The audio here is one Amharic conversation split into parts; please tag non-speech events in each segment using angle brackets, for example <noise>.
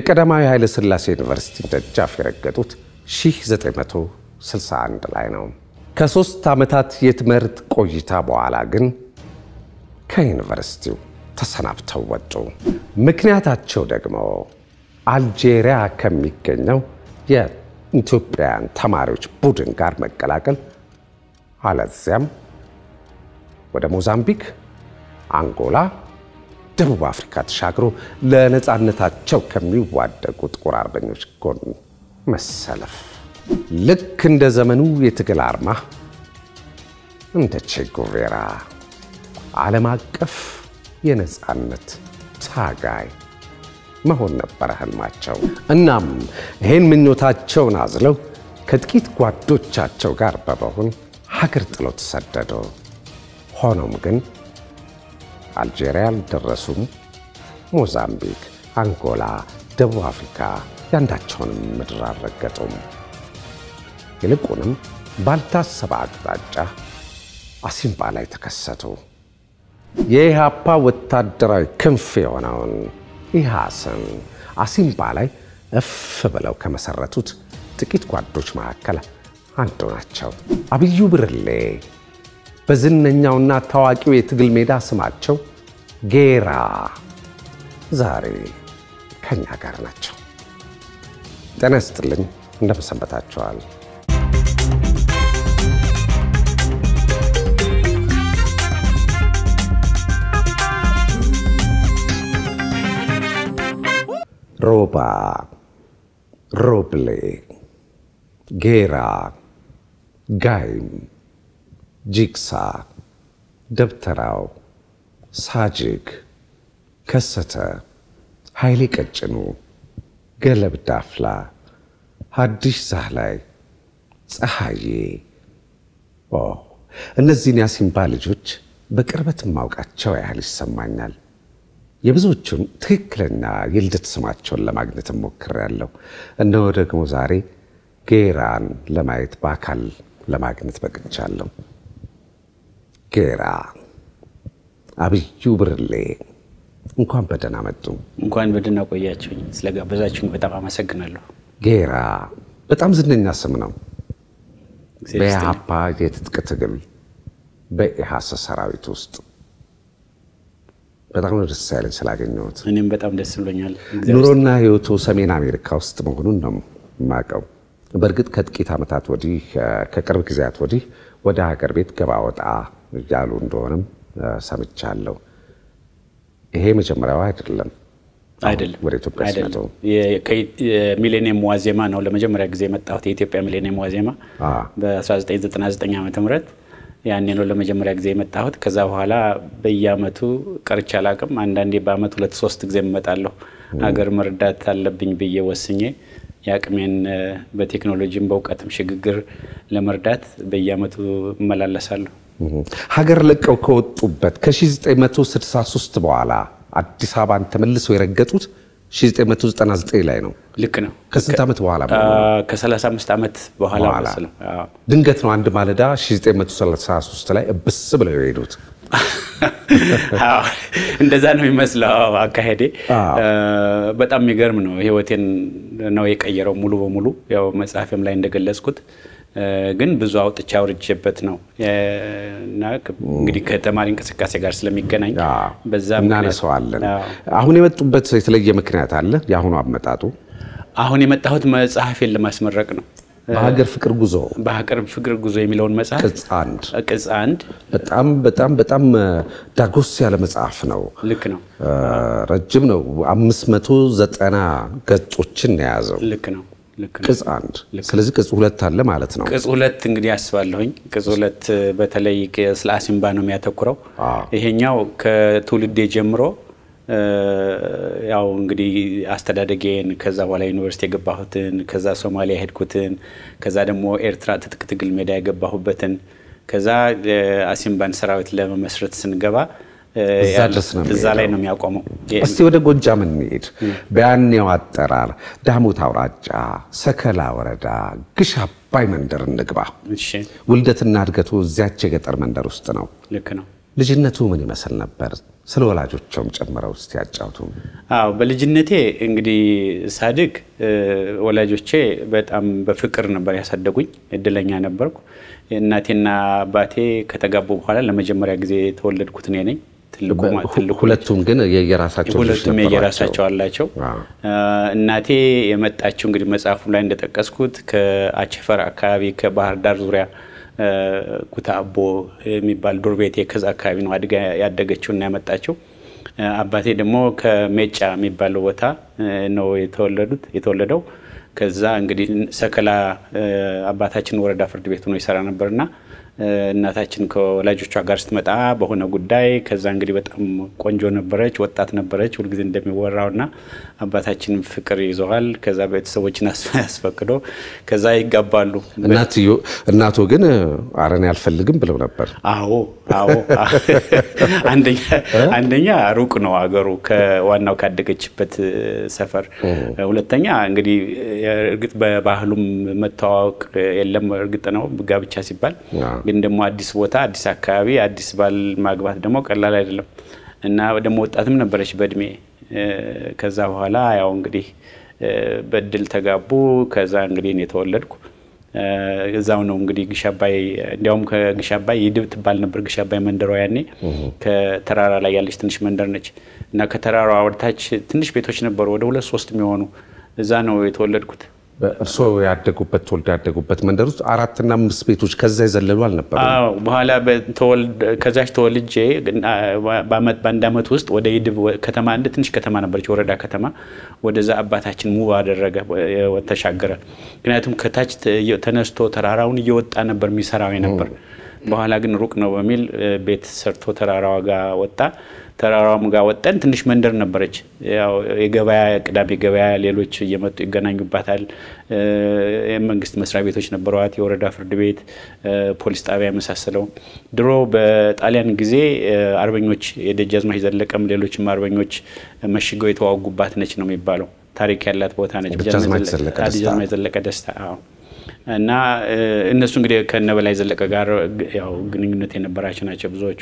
የቀዳማዊ ኃይለ ሥላሴ ዩኒቨርሲቲ ደጃፍ የረገጡት 1961 ላይ ነው። ከሦስት ዓመታት የትምህርት ቆይታ በኋላ ግን ከዩኒቨርሲቲው ተሰናብተው ወጡ። ምክንያታቸው ደግሞ አልጄሪያ ከሚገኘው የኢትዮጵያውያን ተማሪዎች ቡድን ጋር መቀላቀል አለዚያም ወደ ሞዛምቢክ፣ አንጎላ፣ ደቡብ አፍሪካ ተሻግሮ ለነፃነታቸው ከሚዋደቁ ጥቁር አርበኞች ጎን መሰለፍ። ልክ እንደ ዘመኑ የትግል አርማ እንደ ቼጉቬራ ዓለም አቀፍ የነፃነት ታጋይ መሆን ነበረ ህልማቸው። እናም ይህን ምኞታቸውን አዝለው ከጥቂት ጓዶቻቸው ጋር በመሆን ሀገር ጥለው ተሰደዱ። ሆኖም ግን አልጄሪያ አልደረሱም። ሞዛምቢክ፣ አንጎላ፣ ደቡብ አፍሪካ ያንዳቸውንም ምድር አልረገጡም። ይልቁንም ባልታሰበ አቅጣጫ አሲምባ ላይ ተከሰቱ። የኢሃፓ ወታደራዊ ክንፍ የሆነውን ኢሃስን አሲምባ ላይ እፍ ብለው ከመሰረቱት ጥቂት ጓዶች መካከል አንዱ ናቸው። አብዩ ብርሌ በዝነኛውና ታዋቂው የትግል ሜዳ ስማቸው ጌራ ዛሬ ከኛ ጋር ናቸው። ጤና ይስጥልኝ፣ እንደምሰንበታቸዋል። ሮባ፣ ሮብሌ፣ ጌራ፣ ጋይም፣ ጂግሳ፣ ደብተራው፣ ሳጅግ፣ ከሰተ፣ ኃይሌ ቀጭኑ፣ ገለብ ዳፍላ፣ ሀዲሽ ዛህላይ፣ ፀሐዬ ኦ እነዚህን የአሲምባ ልጆች በቅርበት ማውቃቸው ያህል ይሰማኛል። የብዙዎቹን ትክክለኛ የልደት ስማቸውን ለማግኘት ሞክሬያለሁ። እነሆ ደግሞ ዛሬ ጌራን ለማየት በአካል ለማግኘት በቅቻለሁ። ጌራ፣ አብዩ ብርሌ እንኳን በደህና መጡ። እንኳን በደህና ቆያችሁኝ። ስለጋበዛችሁኝ በጣም አመሰግናለሁ። ጌራ በጣም ዝነኛ ስም ነው። በኢሃፓ የትጥቅ ትግል በኢሃሰ ሰራዊት ውስጥ በጣም ነው ደስ ያለኝ ስላገኘሁት። እኔም በጣም ደስ ብሎኛል። ኑሮና ሕይወቱ ሰሜን አሜሪካ ውስጥ መሆኑን ነው የማውቀው። በእርግጥ ከጥቂት ዓመታት ወዲህ ከቅርብ ጊዜያት ወዲህ ወደ ሀገር ቤት ገባ ወጣ እያሉ እንደሆነም ሰምቻለሁ። ይሄ መጀመሪያው አይደለም አይደለም ወደ ኢትዮጵያ ሲመጡ የሚሌኒየም ዋዜማ ነው ለመጀመሪያ ጊዜ የመጣሁት። የኢትዮጵያ ሚሌኒየም ዋዜማ በ1999 ዓ ም ያኔ ነው ለመጀመሪያ ጊዜ የመጣሁት። ከዛ በኋላ በየአመቱ ቀርቼ አላቅም። አንዳንዴ በአመት ሁለት ሶስት ጊዜ እመጣለሁ። ሀገር መርዳት አለብኝ ብዬ ወስኜ የአቅሜን በቴክኖሎጂም በእውቀትም ሽግግር ለመርዳት በየአመቱ እመላለሳለሁ። ሀገር ለቀው ከወጡበት ከ1963 በኋላ አዲስ አበባን ተመልሰው የረገጡት 1999 ላይ ነው። ልክ ነው። ከስንት ዓመት በኋላ ከ35 ዓመት በኋላ ድንገት ነው አንድ ማለዳ 1933 ላይ እብስ ብለው የሄዱት። <laughs> አዎ፣ እንደዛ ነው የሚመስለው አካሄዴ። በጣም የሚገርም ነው። ህይወቴን ነው የቀየረው ሙሉ በሙሉ ያው መጽሐፌም ላይ እንደገለጽኩት ግን ብዙ አውጥቼ አውርቼበት ነው እና እንግዲህ ከተማሪ እንቅስቃሴ ጋር ስለሚገናኝ በዛ አዎ። አሁን የመጡበት የተለየ ምክንያት አለ። የአሁኑ አመጣጡ አሁን የመጣሁት መጽሐፌን ለማስመረቅ ነው። በሀገር ፍቅር ጉዞ በሀገር ፍቅር ጉዞ የሚለውን መጽሐፍ ቅጽ አንድ ቅጽ አንድ በጣም በጣም በጣም ዳጎስ ያለ መጽሐፍ ነው። ልክ ነው ረጅም ነው። 590 ገጾችን የያዘው ልክ ነው። ቅጽ አንድ። ስለዚህ ቅጽ ሁለት አለ ማለት ነው። ቅጽ ሁለት እንግዲህ አስባለሁኝ። ቅጽ ሁለት በተለይ ስለ አሲምባ ነው የሚያተኩረው። ይሄኛው ከትውልዴ ጀምሮ ያው እንግዲህ አስተዳደጌን ከዛ በኋላ ዩኒቨርሲቲ የገባሁትን ከዛ ሶማሊያ የሄድኩትን ከዛ ደግሞ ኤርትራ ትጥቅ ትግል ሜዳ የገባሁበትን ከዛ አሲምባን ሰራዊት ለመመስረት ስንገባ እዛ ድረስ ነው እዛ ላይ ነው የሚያቆመው። እስቲ ወደ ጎጃም እንሄድ። በያኔው አጠራር ዳሞት አውራጃ ሰከላ ወረዳ ግሽ አባይ መንደር እንግባ። ውልደትና እድገቱ እዚያች የገጠር መንደር ውስጥ ነው። ልክ ነው። ልጅነቱ ምን ይመስል ነበር? ስለ ወላጆቸውም ጨምረው እስቲ ያጫውቱ። አዎ በልጅነቴ እንግዲህ ሳድግ ወላጆቼ በጣም በፍቅር ነበር ያሳደጉኝ። እድለኛ ነበርኩ። እናቴና አባቴ ከተጋቡ በኋላ ለመጀመሪያ ጊዜ የተወለድኩት እኔ ነኝ። ሁለቱም ግን የየራሳቸው ሁለቱም የየራሳቸው አላቸው። እናቴ የመጣችው እንግዲህ መጽሐፉ ላይ እንደጠቀስኩት ከአቸፈር አካባቢ ከባህር ዳር ዙሪያ ኩታቦ የሚባል ዱር ቤቴ ከዛ አካባቢ ነው አድጋ ያደገችው እና ያመጣችው። አባቴ ደግሞ ከሜጫ የሚባለው ቦታ ነው የተወለዱት የተወለደው። ከዛ እንግዲህ ሰከላ አባታችን ወረዳ ፍርድ ቤት ሆኖ ይሰራ ነበርና እናታችን ከወላጆቿ ጋር ስትመጣ በሆነ ጉዳይ ከዛ እንግዲህ በጣም ቆንጆ ነበረች፣ ወጣት ነበረች ሁልጊዜ እንደሚወራውና አባታችን ፍቅር ይዘዋል። ከዛ ቤተሰቦችን ያስፈቅዶ ከዛ ይጋባሉ። እናቶ ግን አረን አልፈልግም ብለው ነበር። አዎ አዎ። <laughs> አንደኛ ሩቅ ነው አገሩ ከዋናው ካደገችበት ሰፈር፣ ሁለተኛ እንግዲህ እርግጥ በባህሉም መተዋወቅ የለም። እርግጥ ነው ጋብቻ ሲባል ግን ደግሞ አዲስ ቦታ፣ አዲስ አካባቢ፣ አዲስ ባል ማግባት ደግሞ ቀላል አይደለም እና ደግሞ ወጣትም ነበረች በእድሜ። ከዛ በኋላ ያው እንግዲህ በእድል ተጋቡ። ከዛ እንግዲህ እኔ የተወለድኩ እዛው ነው እንግዲህ ግሽ አባይ እንዲያውም ከግሽ አባይ ይድብ ትባል ነበር ግሽ አባይ መንደሯ ያኔ ከተራራ ላይ ያለች ትንሽ መንደር ነች እና ከተራራ ወደታች ትንሽ ቤቶች ነበሩ ወደ ሁለት ሶስት የሚሆኑ እዛ ነው የተወለድኩት። እርስዎ ያደጉበት ተወልዶ ያደጉበት መንደር ውስጥ አራትና አምስት ቤቶች ከዛ የዘለሉ አልነበሩ? በኋላ ከዛች ተወልጄ በአንድ ዓመት ውስጥ ወደ ይድብ ከተማ እንደ ትንሽ ከተማ ነበረች፣ ወረዳ ከተማ። ወደዛ አባታችን ሙቭ አደረገ፣ ተሻገረ። ምክንያቱም ከታች ተነስቶ ተራራውን እየወጣ ነበር የሚሰራው ነበር። በኋላ ግን ሩቅ ነው በሚል ቤት ሰርቶ ተራራዋ ጋር ወጣ። ተራራውም ጋር ወጠን ትንሽ መንደር ነበረች። ያው የገበያ ቅዳሜ ገበያ ሌሎች እየመጡ ይገናኙባታል። የመንግስት መስሪያ ቤቶች ነበሯት፣ የወረዳ ፍርድ ቤት፣ ፖሊስ ጣቢያ የመሳሰለው። ድሮ በጣሊያን ጊዜ አርበኞች የደጃዝማች ዘለቀም ሌሎችም አርበኞች መሽገው የተዋጉባት ነች ነው የሚባለው። ታሪክ ያላት ቦታ ነች። ደጃዝማች ዘለቀ ደስታ እና እነሱ እንግዲህ ከነበላይ ዘለቀ ጋር ያው ግንኙነት የነበራቸው ናቸው ብዙዎቹ።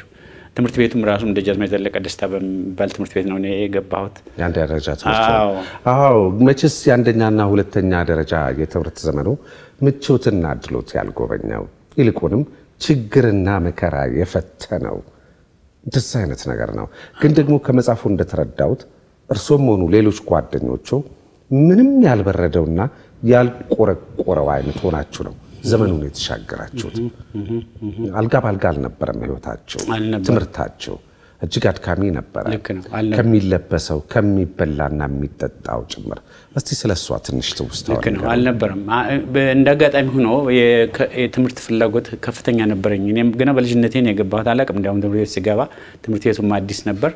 ትምህርት ቤቱም ራሱ ደጃዝማች ዘለቀ ደስታ በሚባል ትምህርት ቤት ነው እኔ የገባሁት። የአንደኛ ደረጃ ትምህርት አዎ። መቼስ የአንደኛና ሁለተኛ ደረጃ የትምህርት ዘመኑ ምቾትና ድሎት ያልጎበኘው ይልቁንም ችግርና መከራ የፈተነው ደስ አይነት ነገር ነው። ግን ደግሞ ከመጽሐፉ እንደተረዳሁት እርሶም ሆኑ ሌሎች ጓደኞቹ ምንም ያልበረደውና ያልቆረቆረው አይነት ሆናችሁ ነው ዘመኑን የተሻገራችሁት። አልጋ ባልጋ አልነበረም ህይወታቸው፣ ትምህርታቸው እጅግ አድካሚ ነበረ። ከሚለበሰው ከሚበላና የሚጠጣው ጭምር። እስቲ ስለ እሷ ትንሽ ትውስታ። ነው፣ አልነበረም። እንደ አጋጣሚ ሆኖ የትምህርት ፍላጎት ከፍተኛ ነበረኝ። እኔም ገና በልጅነቴን የገባሁት አላውቅም። እንዲያውም ትምህርት ቤት ስገባ ትምህርት ቤቱም አዲስ ነበር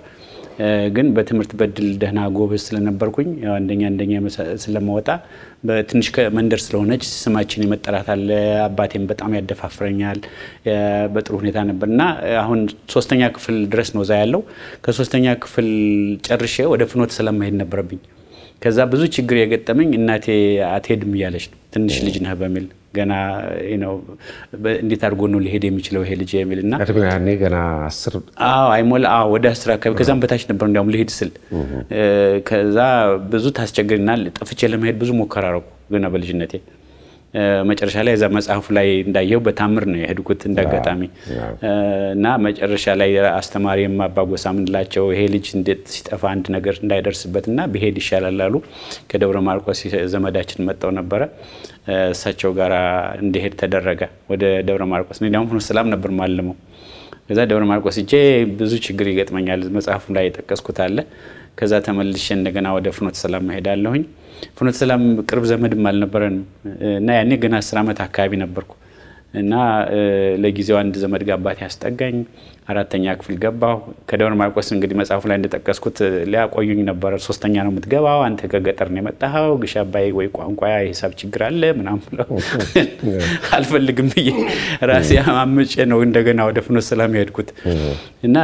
ግን በትምህርት በድል ደህና ጎበዝ ስለነበርኩኝ አንደኛ አንደኛ ስለመወጣ በትንሽ መንደር ስለሆነች ስማችን የመጠራት አለ። አባቴም በጣም ያደፋፍረኛል። በጥሩ ሁኔታ ነበር እና አሁን ሶስተኛ ክፍል ድረስ ነው እዛ ያለው። ከሶስተኛ ክፍል ጨርሼ ወደ ሰላም መሄድ ነበረብኝ። ከዛ ብዙ ችግር የገጠመኝ እናቴ አትሄድም እያለች ነው። ትንሽ ልጅ ነህ በሚል ገና እንዴት አድርጎ ነው ሊሄድ የሚችለው ይሄ ልጅ የሚል እና ያኔ ገና አስር አይሞላ ወደ አስር አካባቢ ከዛም በታች ነበር እንዲያውም ልሄድ ስል ከዛ ብዙ ታስቸግርናል። ጠፍቼ ለመሄድ ብዙ አደረኩ ገና በልጅነቴ። መጨረሻ ላይ እዛ መጽሐፉ ላይ እንዳየው በታምር ነው የሄድኩት እንዳጋጣሚ እና መጨረሻ ላይ አስተማሪ የማባጎሳ ምንላቸው ይሄ ልጅ እንዴት ሲጠፋ አንድ ነገር እንዳይደርስበት እና ብሄድ ይሻላል አሉ። ከደብረ ማርቆስ ዘመዳችን መጠው ነበረ እሳቸው ጋር እንዲሄድ ተደረገ ወደ ደብረ ማርቆስ። እኔ ደግሞ ፍኖተ ሰላም ነበር ማልመው። ከዛ ደብረ ማርቆስ እጄ ብዙ ችግር ይገጥመኛል። መጽሐፉ ላይ የጠቀስኩት አለ። ከዛ ተመልሼ እንደገና ወደ ፍኖተ ሰላም መሄዳለሁኝ። ፍኖተ ሰላም ቅርብ ዘመድም አልነበረንም እና ያኔ ገና አስር ዓመት አካባቢ ነበርኩ እና ለጊዜው አንድ ዘመድ አባቴ ያስጠጋኝ። አራተኛ ክፍል ገባሁ። ከደብረ ማርቆስ እንግዲህ መጽሐፉ ላይ እንደጠቀስኩት ሊያቆዩኝ ነበረ። ሶስተኛ ነው የምትገባው፣ አንተ ከገጠር ነው የመጣኸው፣ ግሽ አባይ ወይ ቋንቋ የሂሳብ ችግር አለ ምናምን ብለው <laughs> አልፈልግም ብዬ ራሴ አምጬ ነው እንደገና ወደ ፍኖተ ሰላም የሄድኩት እና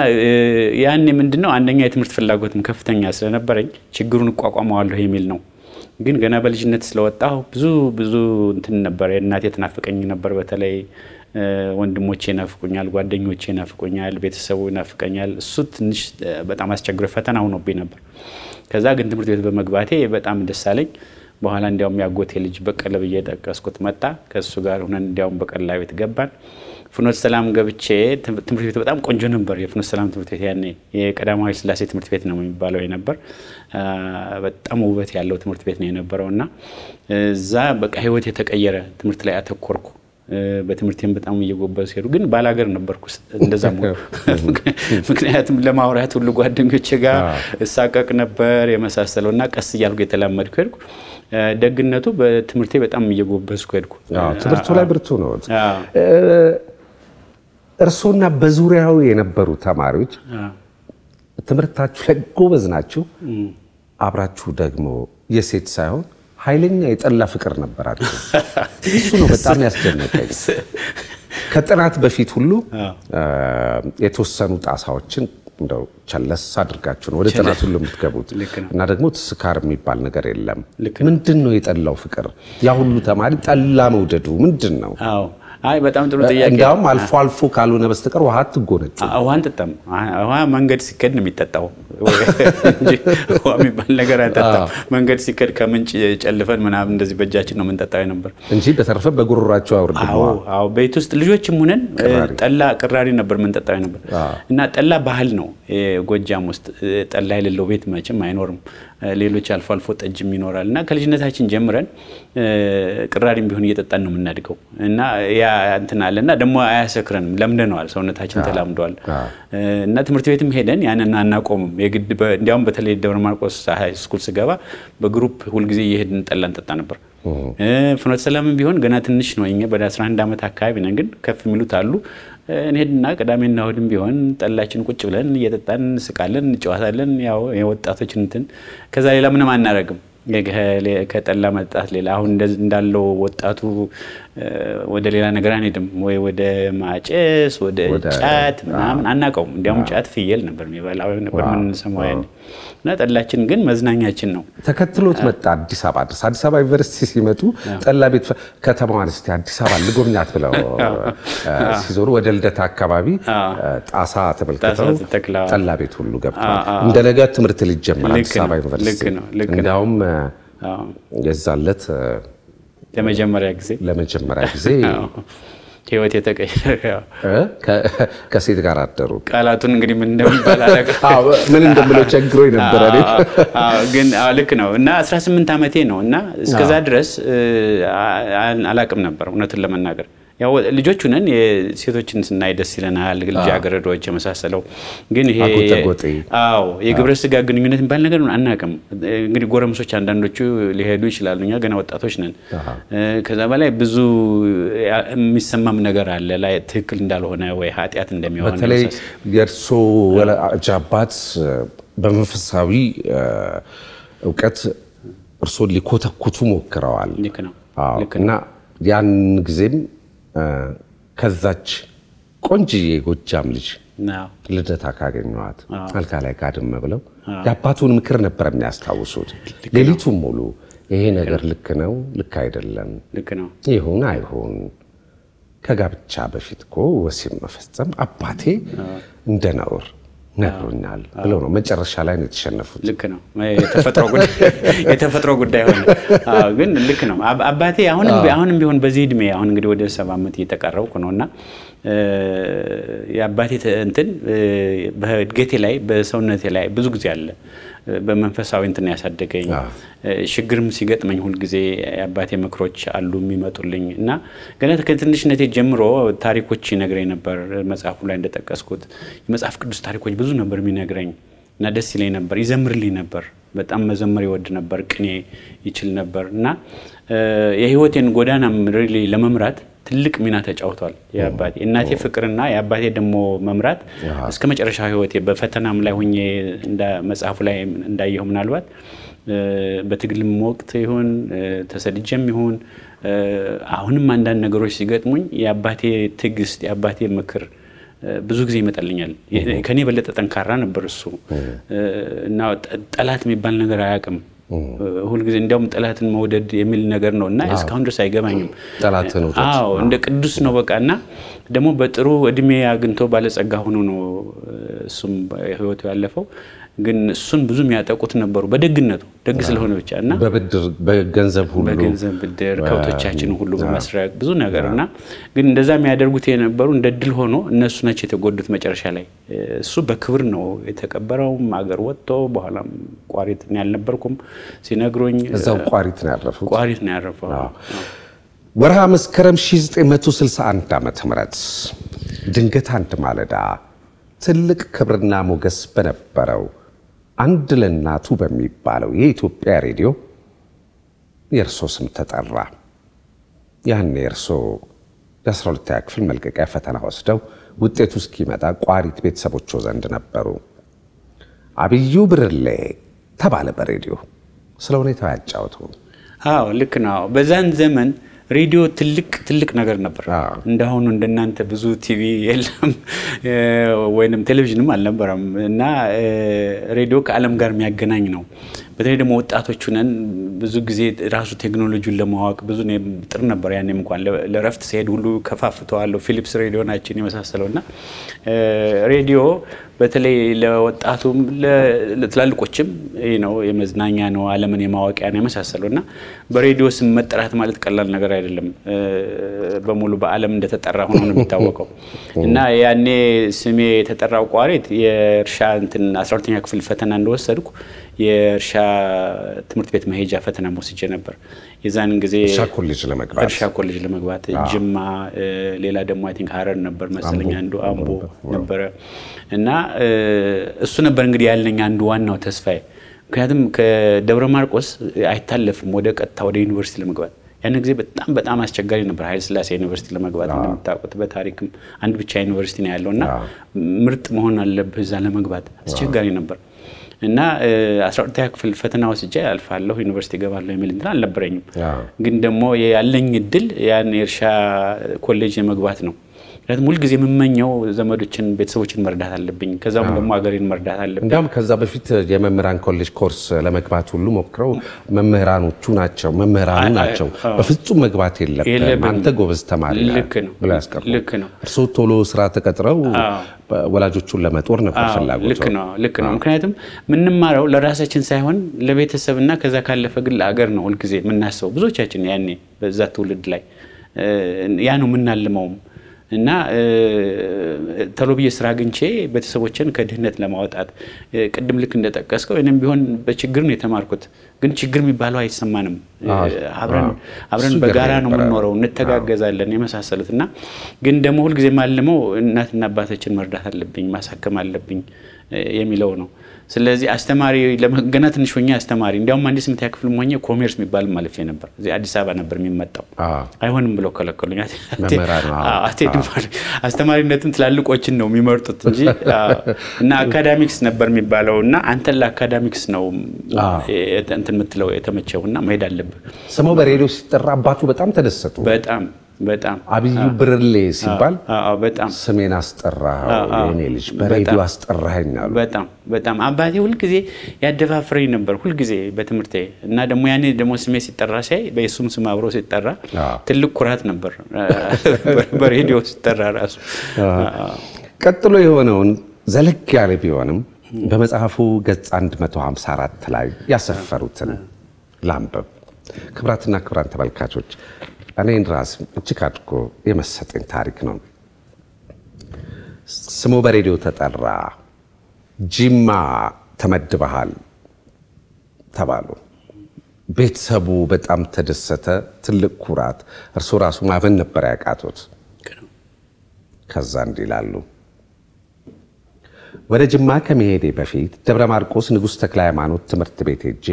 ያኔ ምንድን ነው አንደኛ የትምህርት ፍላጎትም ከፍተኛ ስለነበረኝ ችግሩን እቋቋመዋለሁ የሚል ነው ግን ገና በልጅነት ስለወጣሁ ብዙ ብዙ እንትን ነበር። እናቴ ትናፍቀኝ ነበር። በተለይ ወንድሞቼ ይናፍቁኛል፣ ጓደኞቼ ይናፍቁኛል፣ ቤተሰቡ ይናፍቀኛል። እሱ ትንሽ በጣም አስቸግሮ ፈተና ሆኖብኝ ነበር። ከዛ ግን ትምህርት ቤት በመግባቴ በጣም ደስ አለኝ። በኋላ እንዲያውም ያጎቴ ልጅ በቀለ ብዬ ጠቀስኩት መጣ። ከእሱ ጋር ሆነን እንዲያውም በቀላ ቤት ገባን። ፍኖተ ሰላም ገብቼ ትምህርት ቤት በጣም ቆንጆ ነበር። የፍኖተ ሰላም ትምህርት ቤት ያኔ የቀዳማዊ ሥላሴ ትምህርት ቤት ነው የሚባለው የነበር በጣም ውበት ያለው ትምህርት ቤት ነው የነበረው እና እዛ በቃ ህይወት የተቀየረ ትምህርት ላይ አተኮርኩ። በትምህርቴም በጣም እየጎበዝ ሄዱ። ግን ባላገር ነበርኩ እንደዛ <laughs> ምክንያቱም ለማውራት ሁሉ ጓደኞቼ ጋር እሳቀቅ ነበር የመሳሰለው እና ቀስ እያልኩ የተላመድኩ ሄድኩ። ደግነቱ በትምህርቴ በጣም እየጎበዝኩ ሄድኩ። ትምህርቱ ላይ ብርቱ ነው። እርሶና በዙሪያው የነበሩ ተማሪዎች ትምህርታችሁ ላይ ጎበዝ ናችሁ። አብራችሁ ደግሞ የሴት ሳይሆን ኃይለኛ የጠላ ፍቅር ነበራቸው። እሱ ነው በጣም ያስደነቀኝ። ከጥናት በፊት ሁሉ የተወሰኑ ጣሳዎችን እንደው ቸለስ አድርጋችሁ ነው ወደ ጥናት ሁሉ የምትገቡት እና ደግሞ ስካር የሚባል ነገር የለም። ምንድን ነው የጠላው ፍቅር? ያ ሁሉ ተማሪ ጠላ መውደዱ ምንድን ነው? አይ በጣም ጥሩ ጥያቄ። እንዲያውም አልፎ አልፎ ካልሆነ በስተቀር ውሃ አትጎነጩ። ውሃ አንጠጣም። ውሃ መንገድ ሲከድ ነው የሚጠጣው <laughs> እንጂ ውሃ የሚባል ነገር አንጠጣም። መንገድ ሲከድ ከምንጭ ጨልፈን ምናምን እንደዚህ በእጃችን ነው የምንጠጣው ነበር እንጂ በተረፈ በጉሮሯቸው አውርድ። አዎ ቤት ውስጥ ልጆችም ሁነን ጠላ ቅራሪ ነበር የምንጠጣው ነበር እና ጠላ ባህል ነው። ጎጃም ውስጥ ጠላ የሌለው ቤት መቼም አይኖርም። ሌሎች አልፎ አልፎ ጠጅም ይኖራል እና ከልጅነታችን ጀምረን ቅራሪም ቢሆን እየጠጣን ነው የምናድገው እና ያ እንትን አለ እና ደግሞ አያሰክረንም። ለምደነዋል፣ ሰውነታችን ተላምደዋል። እና ትምህርት ቤትም ሄደን ያንን አናቆምም። የግድ እንዲያውም በተለይ ደብረ ማርቆስ high school ስገባ በ group ሁልጊዜ እየሄድን ጠላ እንጠጣ ነበር። ፍኖተ ሰላምም ቢሆን ገና ትንሽ ነው። እኛ ወደ 11 ዓመት አካባቢ ነን፣ ግን ከፍ የሚሉት አሉ። እንሄድና ቅዳሜና እሑድም ቢሆን ጠላችን ቁጭ ብለን እየጠጣን እንስቃለን፣ እንጨዋታለን። ያው የወጣቶች እንትን ከዛ ሌላ ምንም አናረግም ከጠላ መጠጣት ሌላ አሁን እንዳለው ወጣቱ ወደ ሌላ ነገር አንሄድም ወይ ወደ ማጨስ ወደ ጫት ምናምን አናውቀውም። እንዲያውም ጫት ፍየል ነበር የሚበላው ነበር የምንሰማው ያኔ እና ጠላችን ግን መዝናኛችን ነው። ተከትሎት መጣ አዲስ አበባ ድረስ። አዲስ አበባ ዩኒቨርሲቲ ሲመጡ ጠላ ቤት ከተማዋን እስኪ አዲስ አበባ ልጎብኛት ብለው ሲዞሩ ወደ ልደታ አካባቢ ጣሳ ተመልክተው ጠላ ቤት ሁሉ ገብተዋል። እንደ ነገ ትምህርት ሊጀመር አዲስ አበባ ዩኒቨርሲቲ እንዲያውም የዛለት ለመጀመሪያ ጊዜ? ለመጀመሪያ ጊዜ ህይወት የተቀየረ ከሴት ጋር አደሩ። ቃላቱን እንግዲህ ምን እንደሚባል <laughs> ምን እንደምለው ቸግሮኝ ነበረ። ግን ልክ ነው። እና 18 ዓመቴ ነው እና እስከዛ ድረስ አላቅም ነበር እውነቱን ለመናገር ያው ልጆቹ ነን። የሴቶችን ስናይ ደስ ይለናል፣ ልጃገረዶች የመሳሰለው። ግን ይሄ አዎ የግብረ ስጋ ግንኙነት የሚባል ነገር አናውቅም። እንግዲህ ጎረምሶች አንዳንዶቹ ሊሄዱ ይችላሉ፣ እኛ ገና ወጣቶች ነን። ከዛ በላይ ብዙ የሚሰማም ነገር አለ። ላይ ትክክል እንዳልሆነ ወይ ኃጢአት እንደሚሆን በተለይ የእርሶ ወላጅ አባት በመንፈሳዊ እውቀት እርሶን ሊኮተኩቱ ሞክረዋል። እና ያን ጊዜም ከዛች ቆንጅዬ የጎጃም ልጅ ልደታ ካገኘዋት አልጋ ላይ ጋድም ብለው የአባቱን ምክር ነበር የሚያስታውሱት። ሌሊቱን ሙሉ ይሄ ነገር ልክ ነው፣ ልክ አይደለም፣ ይሁን አይሁን፣ ከጋብቻ በፊት እኮ ወሲብ መፈጸም አባቴ እንደ ነውር ነግሮኛል ብለው ነው መጨረሻ ላይ ነው የተሸነፉት። ልክ ነው፣ የተፈጥሮ ጉዳይ <laughs> ሆነ። ግን ልክ ነው አባቴ አሁንም ቢሆን በዚህ እድሜ አሁን እንግዲህ ወደ ሰባ ዓመት እየተቃረብኩ ነው እና የአባቴ እንትን በእድገቴ ላይ በሰውነቴ ላይ ብዙ ጊዜ አለ። በመንፈሳዊ እንትን ያሳደገኝ ችግርም ሲገጥመኝ ሁልጊዜ የአባቴ ምክሮች አሉ የሚመጡልኝ እና ገና ከትንሽነቴ ጀምሮ ታሪኮች ይነግረኝ ነበር። መጽሐፉ ላይ እንደጠቀስኩት የመጽሐፍ ቅዱስ ታሪኮች ብዙ ነበር የሚነግረኝ እና ደስ ይለኝ ነበር። ይዘምርልኝ ነበር። በጣም መዘመር ይወድ ነበር። ቅኔ ይችል ነበር እና የህይወቴን ጎዳና ሪሊ ለመምራት ትልቅ ሚና ተጫውቷል የአባቴ እናቴ ፍቅርና የአባቴ ደግሞ መምራት እስከ መጨረሻ ህይወቴ በፈተናም ላይ ሆኜ መጽሐፉ ላይ እንዳየሁ ምናልባት በትግልም ወቅት ይሁን ተሰድጀም ይሁን አሁንም አንዳንድ ነገሮች ሲገጥሙኝ የአባቴ ትዕግስት የአባቴ ምክር ብዙ ጊዜ ይመጣልኛል። ከኔ የበለጠ ጠንካራ ነበር እሱ እና ጠላት የሚባል ነገር አያውቅም። ሁልጊዜ እንዲያውም ጠላትን መውደድ የሚል ነገር ነው እና እስካሁን ድረስ አይገባኝም። አዎ እንደ ቅዱስ ነው በቃ እና ደግሞ በጥሩ እድሜ አግኝቶ ባለጸጋ ሆኖ ነው እሱም ህይወቱ ያለፈው። ግን እሱን ብዙ የሚያጠቁት ነበሩ በደግነቱ ደግ ስለሆነ ብቻ እና በብድር በገንዘብ ሁሉ በገንዘብ ብድር ከብቶቻችን ሁሉ በመስረቅ ብዙ ነገር እና ግን እንደዛ የሚያደርጉት የነበሩ እንደ ድል ሆኖ እነሱ ናቸው የተጎዱት መጨረሻ ላይ። እሱ በክብር ነው የተቀበረውም አገር ወጥቶ በኋላም ቋሪት እኔ አልነበርኩም ሲነግሩኝ እዛው ቋሪት ነው ያረፉት። ቋሪት ነው ያረፈው። ወርሃ መስከረም 1961 ዓመተ ምህረት ድንገት አንድ ማለዳ ትልቅ ክብርና ሞገስ በነበረው አንድ ለእናቱ በሚባለው የኢትዮጵያ ሬዲዮ የእርሶ ስም ተጠራ። ያኔ እርሶ የ12ኛ ክፍል መልቀቂያ ፈተና ወስደው ውጤቱ እስኪመጣ ቋሪት ቤተሰቦቹ ዘንድ ነበሩ። አብዩ ብርሌ ተባለ በሬዲዮ። ስለ ሁኔታው ያጫውቱ። አዎ ልክ ነው። በዛን ዘመን ሬዲዮ ትልቅ ትልቅ ነገር ነበር። እንዳሁኑ እንደናንተ ብዙ ቲቪ የለም ወይንም ቴሌቪዥንም አልነበረም እና ሬዲዮ ከዓለም ጋር የሚያገናኝ ነው። በተለይ ደግሞ ወጣቶቹ ነን። ብዙ ጊዜ ራሱ ቴክኖሎጂውን ለማወቅ ብዙ ጥረት ነበር። ያኔም እንኳን ለረፍት ስሄድ ሁሉ ከፋፍተዋለሁ ፊሊፕስ ሬዲዮ ናሽናል የመሳሰለው እና ሬዲዮ በተለይ ለወጣቱም ለትላልቆችም ነው የመዝናኛ ነው፣ ዓለምን የማወቂያ ነው የመሳሰለው እና በሬዲዮ ስም መጠራት ማለት ቀላል ነገር አይደለም። በሙሉ በዓለም እንደተጠራ ሆኖ ነው የሚታወቀው <laughs> እና ያኔ ስሜ የተጠራው ቋሪት የእርሻ እንትን 12ኛ ክፍል ፈተና እንደወሰድኩ የእርሻ ትምህርት ቤት መሄጃ ፈተና ወስጄ ነበር። የዛን ጊዜ እርሻ ኮሌጅ ለመግባት? ጅማ፣ ሌላ ደግሞ I think ሀረር ነበር መሰለኝ አንዱ አምቦ ነበረ። እና እሱ ነበር እንግዲህ ያለኝ አንዱ ዋናው ተስፋዬ። ምክንያቱም ከደብረ ማርቆስ አይታለፍም ወደ ቀጥታ ወደ ዩኒቨርሲቲ ለመግባት። ያን ጊዜ በጣም በጣም አስቸጋሪ ነበር። ኃይለ ሥላሴ ዩኒቨርሲቲ ለመግባት እንደምታውቁት በታሪክም አንድ ብቻ ዩኒቨርሲቲ ነው ያለው እና ምርጥ መሆን አለብህ እዛ ለመግባት። አስቸጋሪ ነበር እና አስራ ሁለተኛ ክፍል ፈተና ወስጄ አልፋለሁ ዩኒቨርሲቲ እገባለሁ የሚል እንትን አልነበረኝም። ግን ደግሞ ያለኝ እድል ያን የእርሻ ኮሌጅ የመግባት ነው። ምክንያቱም ሁልጊዜ የምመኘው ዘመዶችን፣ ቤተሰቦችን መርዳት አለብኝ። ከዛም ደግሞ ሀገሬን መርዳት አለብኝ። እንዲያውም ከዛ በፊት የመምህራን ኮሌጅ ኮርስ ለመግባት ሁሉ ሞክረው መምህራኖቹ ናቸው መምህራኑ ናቸው በፍጹም መግባት የለብህም አንተ ጎበዝ ተማሪ ልክ ነው ብለው ያስቀሩ። እርስዎ ቶሎ ስራ ተቀጥረው ወላጆቹን ለመጦር ነበር ፍላጎት። ልክ ነው ልክ ነው። ምክንያቱም የምንማረው ለራሳችን ሳይሆን ለቤተሰብና ከዛ ካለፈ ግን ለአገር ነው ሁልጊዜ የምናስበው ብዙዎቻችን ያኔ በዛ ትውልድ ላይ ያ ነው የምናልመውም እና ቶሎ ብዬ ስራ አግኝቼ ቤተሰቦችን ከድህነት ለማውጣት ቅድም ልክ እንደጠቀስከው እኔም ቢሆን በችግር ነው የተማርኩት። ግን ችግር የሚባለው አይሰማንም። አብረን በጋራ ነው የምንኖረው፣ እንተጋገዛለን የመሳሰሉት እና ግን ደግሞ ሁልጊዜ ማልመው እናትና አባቶችን መርዳት አለብኝ፣ ማሳከም አለብኝ የሚለው ነው። ስለዚህ አስተማሪ ገና ትንሽ ሆኜ አስተማሪ እንዲያውም አንድ ስምንተኛ ክፍል ሆኜ ኮሜርስ የሚባል ማለፌ ነበር። እዚህ አዲስ አበባ ነበር የሚመጣው። አይሆንም ብለው ከለከሉኝ። አትሄድም። አስተማሪነትም ትላልቆችን ነው የሚመርጡት እንጂ እና አካዳሚክስ ነበር የሚባለው እና አንተን ለአካዳሚክስ ነው እንትን የምትለው የተመቸው እና መሄድ አለብህ። ስሙ በሬዲዮ ሲጠራ አባቱ በጣም ተደሰቱ። በጣም በጣም አብዩ ብርሌ ሲባል በጣም ስሜን አስጠራኸው የኔ ልጅ በሬዲዮ አስጠራኸኝ አሉ። በጣም በጣም አባቴ ሁልጊዜ ያደፋፍረኝ ነበር ሁልጊዜ በትምህርቴ እና ደግሞ ያኔ ደግሞ ስሜ ሲጠራ ሲያይ በሱም ስም አብሮ ሲጠራ ትልቅ ኩራት ነበር በሬዲዮ ሲጠራ ራሱ። ቀጥሎ የሆነውን ዘለግ ያለ ቢሆንም በመጽሐፉ ገጽ 154 ላይ ያሰፈሩትን ላንበብ። ክብራትና ክብራን ተመልካቾች እኔን ራስ እጅግ አድርጎ የመሰጠኝ ታሪክ ነው። ስሙ በሬዲዮ ተጠራ። ጂማ ተመድበሃል ተባሉ። ቤተሰቡ በጣም ተደሰተ። ትልቅ ኩራት። እርሱ ራሱ ማመን ነበር ያቃቶት። ከዛ እንዲህ ይላሉ። ወደ ጅማ ከመሄዴ በፊት ደብረ ማርቆስ ንጉሥ ተክለ ሃይማኖት ትምህርት ቤት ሄጄ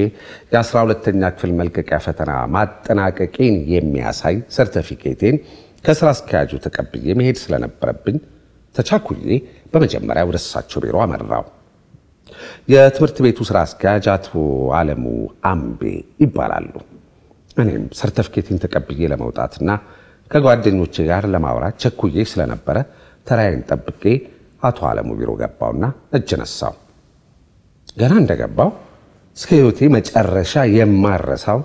የአስራ ሁለተኛ ክፍል መልቀቂያ ፈተና ማጠናቀቄን የሚያሳይ ሰርተፊኬቴን ከስራ አስኪያጁ ተቀብዬ መሄድ ስለነበረብኝ ተቻኩዬ በመጀመሪያ ወደ እሳቸው ቢሮ አመራው። የትምህርት ቤቱ ስራ አስኪያጅ አቶ አለሙ አምቤ ይባላሉ። እኔም ሰርተፊኬቴን ተቀብዬ ለመውጣትና ከጓደኞቼ ጋር ለማውራት ቸኩዬ ስለነበረ ተራዬን ጠብቄ አቶ አለሙ ቢሮ ገባውና እጅ ነሳው። ገና እንደገባው እስከ ሕይወቴ መጨረሻ የማረሳው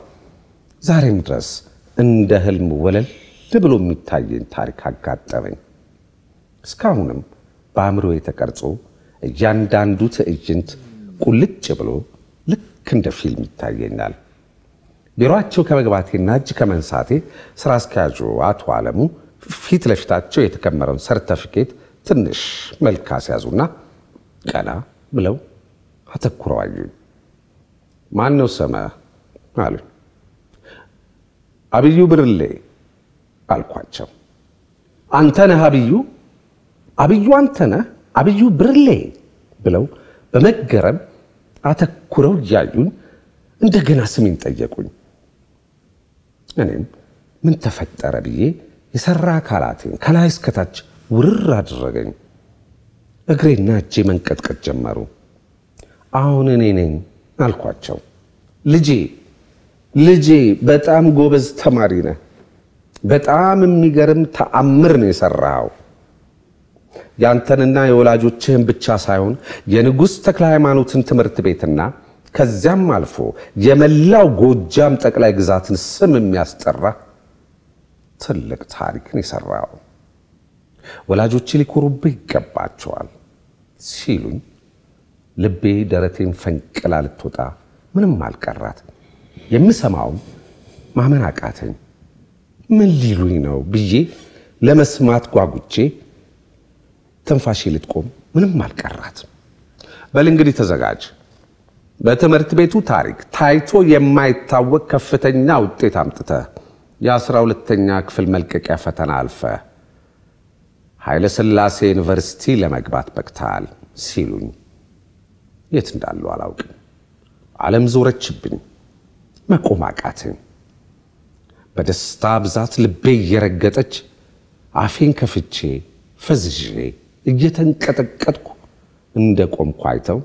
ዛሬም ድረስ እንደ ህልም ወለል ብሎ የሚታየኝ ታሪክ አጋጠመኝ። እስካሁንም በአእምሮ ተቀርጾ እያንዳንዱ ትዕይንት ቁልጭ ብሎ ልክ እንደ ፊልም ይታየኛል። ቢሮአቸው ከመግባቴና እጅ ከመንሳቴ ስራ አስኪያጁ አቶ አለሙ ፊት ለፊታቸው የተከመረውን ሰርተፊኬት ትንሽ መልክ አስያዙና ቀና ብለው አተኩረው አዩኝ። ማን ነው ስምህ አሉኝ። አብዩ ብርሌ አልኳቸው። አንተ ነህ አብዩ? አብዩ አንተ ነህ? አብዩ ብርሌ ብለው በመገረም አተኩረው እያዩኝ እንደገና ስሜን ጠየቁኝ። እኔም ምን ተፈጠረ ብዬ የሰራ አካላቴን ከላይ እስከታች ውርር አደረገኝ። እግሬና እጄ መንቀጥቀጥ ጀመሩ። አሁን እኔ ነኝ አልኳቸው። ልጄ ልጄ በጣም ጎበዝ ተማሪ ነህ። በጣም የሚገርም ተአምር ነው የሰራኸው። ያንተንና የወላጆችህን ብቻ ሳይሆን የንጉሥ ተክለ ሃይማኖትን ትምህርት ቤትና ከዚያም አልፎ የመላው ጎጃም ጠቅላይ ግዛትን ስም የሚያስጠራ ትልቅ ታሪክን የሰራው ወላጆች ሊኮሩብህ ይገባቸዋል ሲሉኝ ልቤ ደረቴን ፈንቅላ ልትወጣ ምንም አልቀራት። የምሰማውም ማመን አቃተኝ። ምን ሊሉኝ ነው ብዬ ለመስማት ጓጉቼ ትንፋሼ ልትቆም ምንም አልቀራት። በል እንግዲህ ተዘጋጅ። በትምህርት ቤቱ ታሪክ ታይቶ የማይታወቅ ከፍተኛ ውጤት አምጥተህ የአስራ ሁለተኛ ክፍል መልቀቂያ ፈተና አልፈ ኃይለ ሥላሴ ዩኒቨርሲቲ ለመግባት በቅተሃል ሲሉኝ የት እንዳሉ አላውቅም። ዓለም ዞረችብኝ፣ መቆም አቃተኝ። በደስታ ብዛት ልቤ እየረገጠች አፌን ከፍቼ ፈዝዤ እየተንቀጠቀጥኩ እንደ ቆምኩ አይተው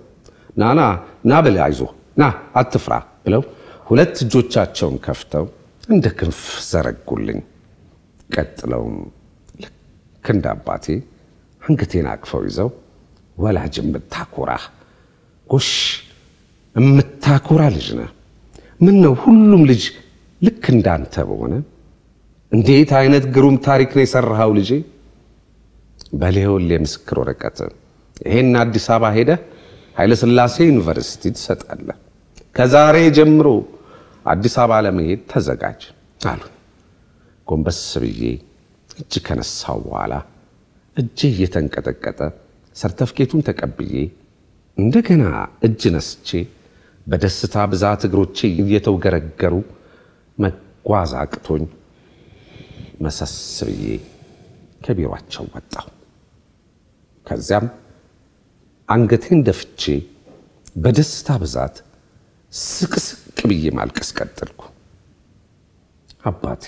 ናና ና በል አይዞህ ና አትፍራ ብለው ሁለት እጆቻቸውን ከፍተው እንደ ክንፍ ዘረጉልኝ። ቀጥለውም እንደ አባቴ አንገቴን አቅፈው ይዘው ወላጅ የምታኮራህ ጎሽ የምታኮራ ልጅ ነህ። ምን ነው ሁሉም ልጅ ልክ እንዳንተ በሆነ እንዴት አይነት ግሩም ታሪክ ነው የሰራኸው ልጄ። በሌውል የምስክር ወረቀት ይሄን አዲስ አበባ ሄደህ ኃይለ ሥላሴ ዩኒቨርሲቲ ትሰጣለህ። ከዛሬ ጀምሮ አዲስ አበባ ለመሄድ ተዘጋጅ አሉ። ጎንበስ ብዬ እጅ ከነሳው በኋላ እጄ እየተንቀጠቀጠ ሰርተፍኬቱን ተቀብዬ እንደገና እጅ ነስቼ በደስታ ብዛት እግሮቼ እየተውገረገሩ መጓዝ አቅቶኝ መሰስ ብዬ ከቢሯቸው ወጣሁ። ከዚያም አንገቴን ደፍቼ በደስታ ብዛት ስቅስቅ ብዬ ማልቀስ ቀጠልኩ። አባቴ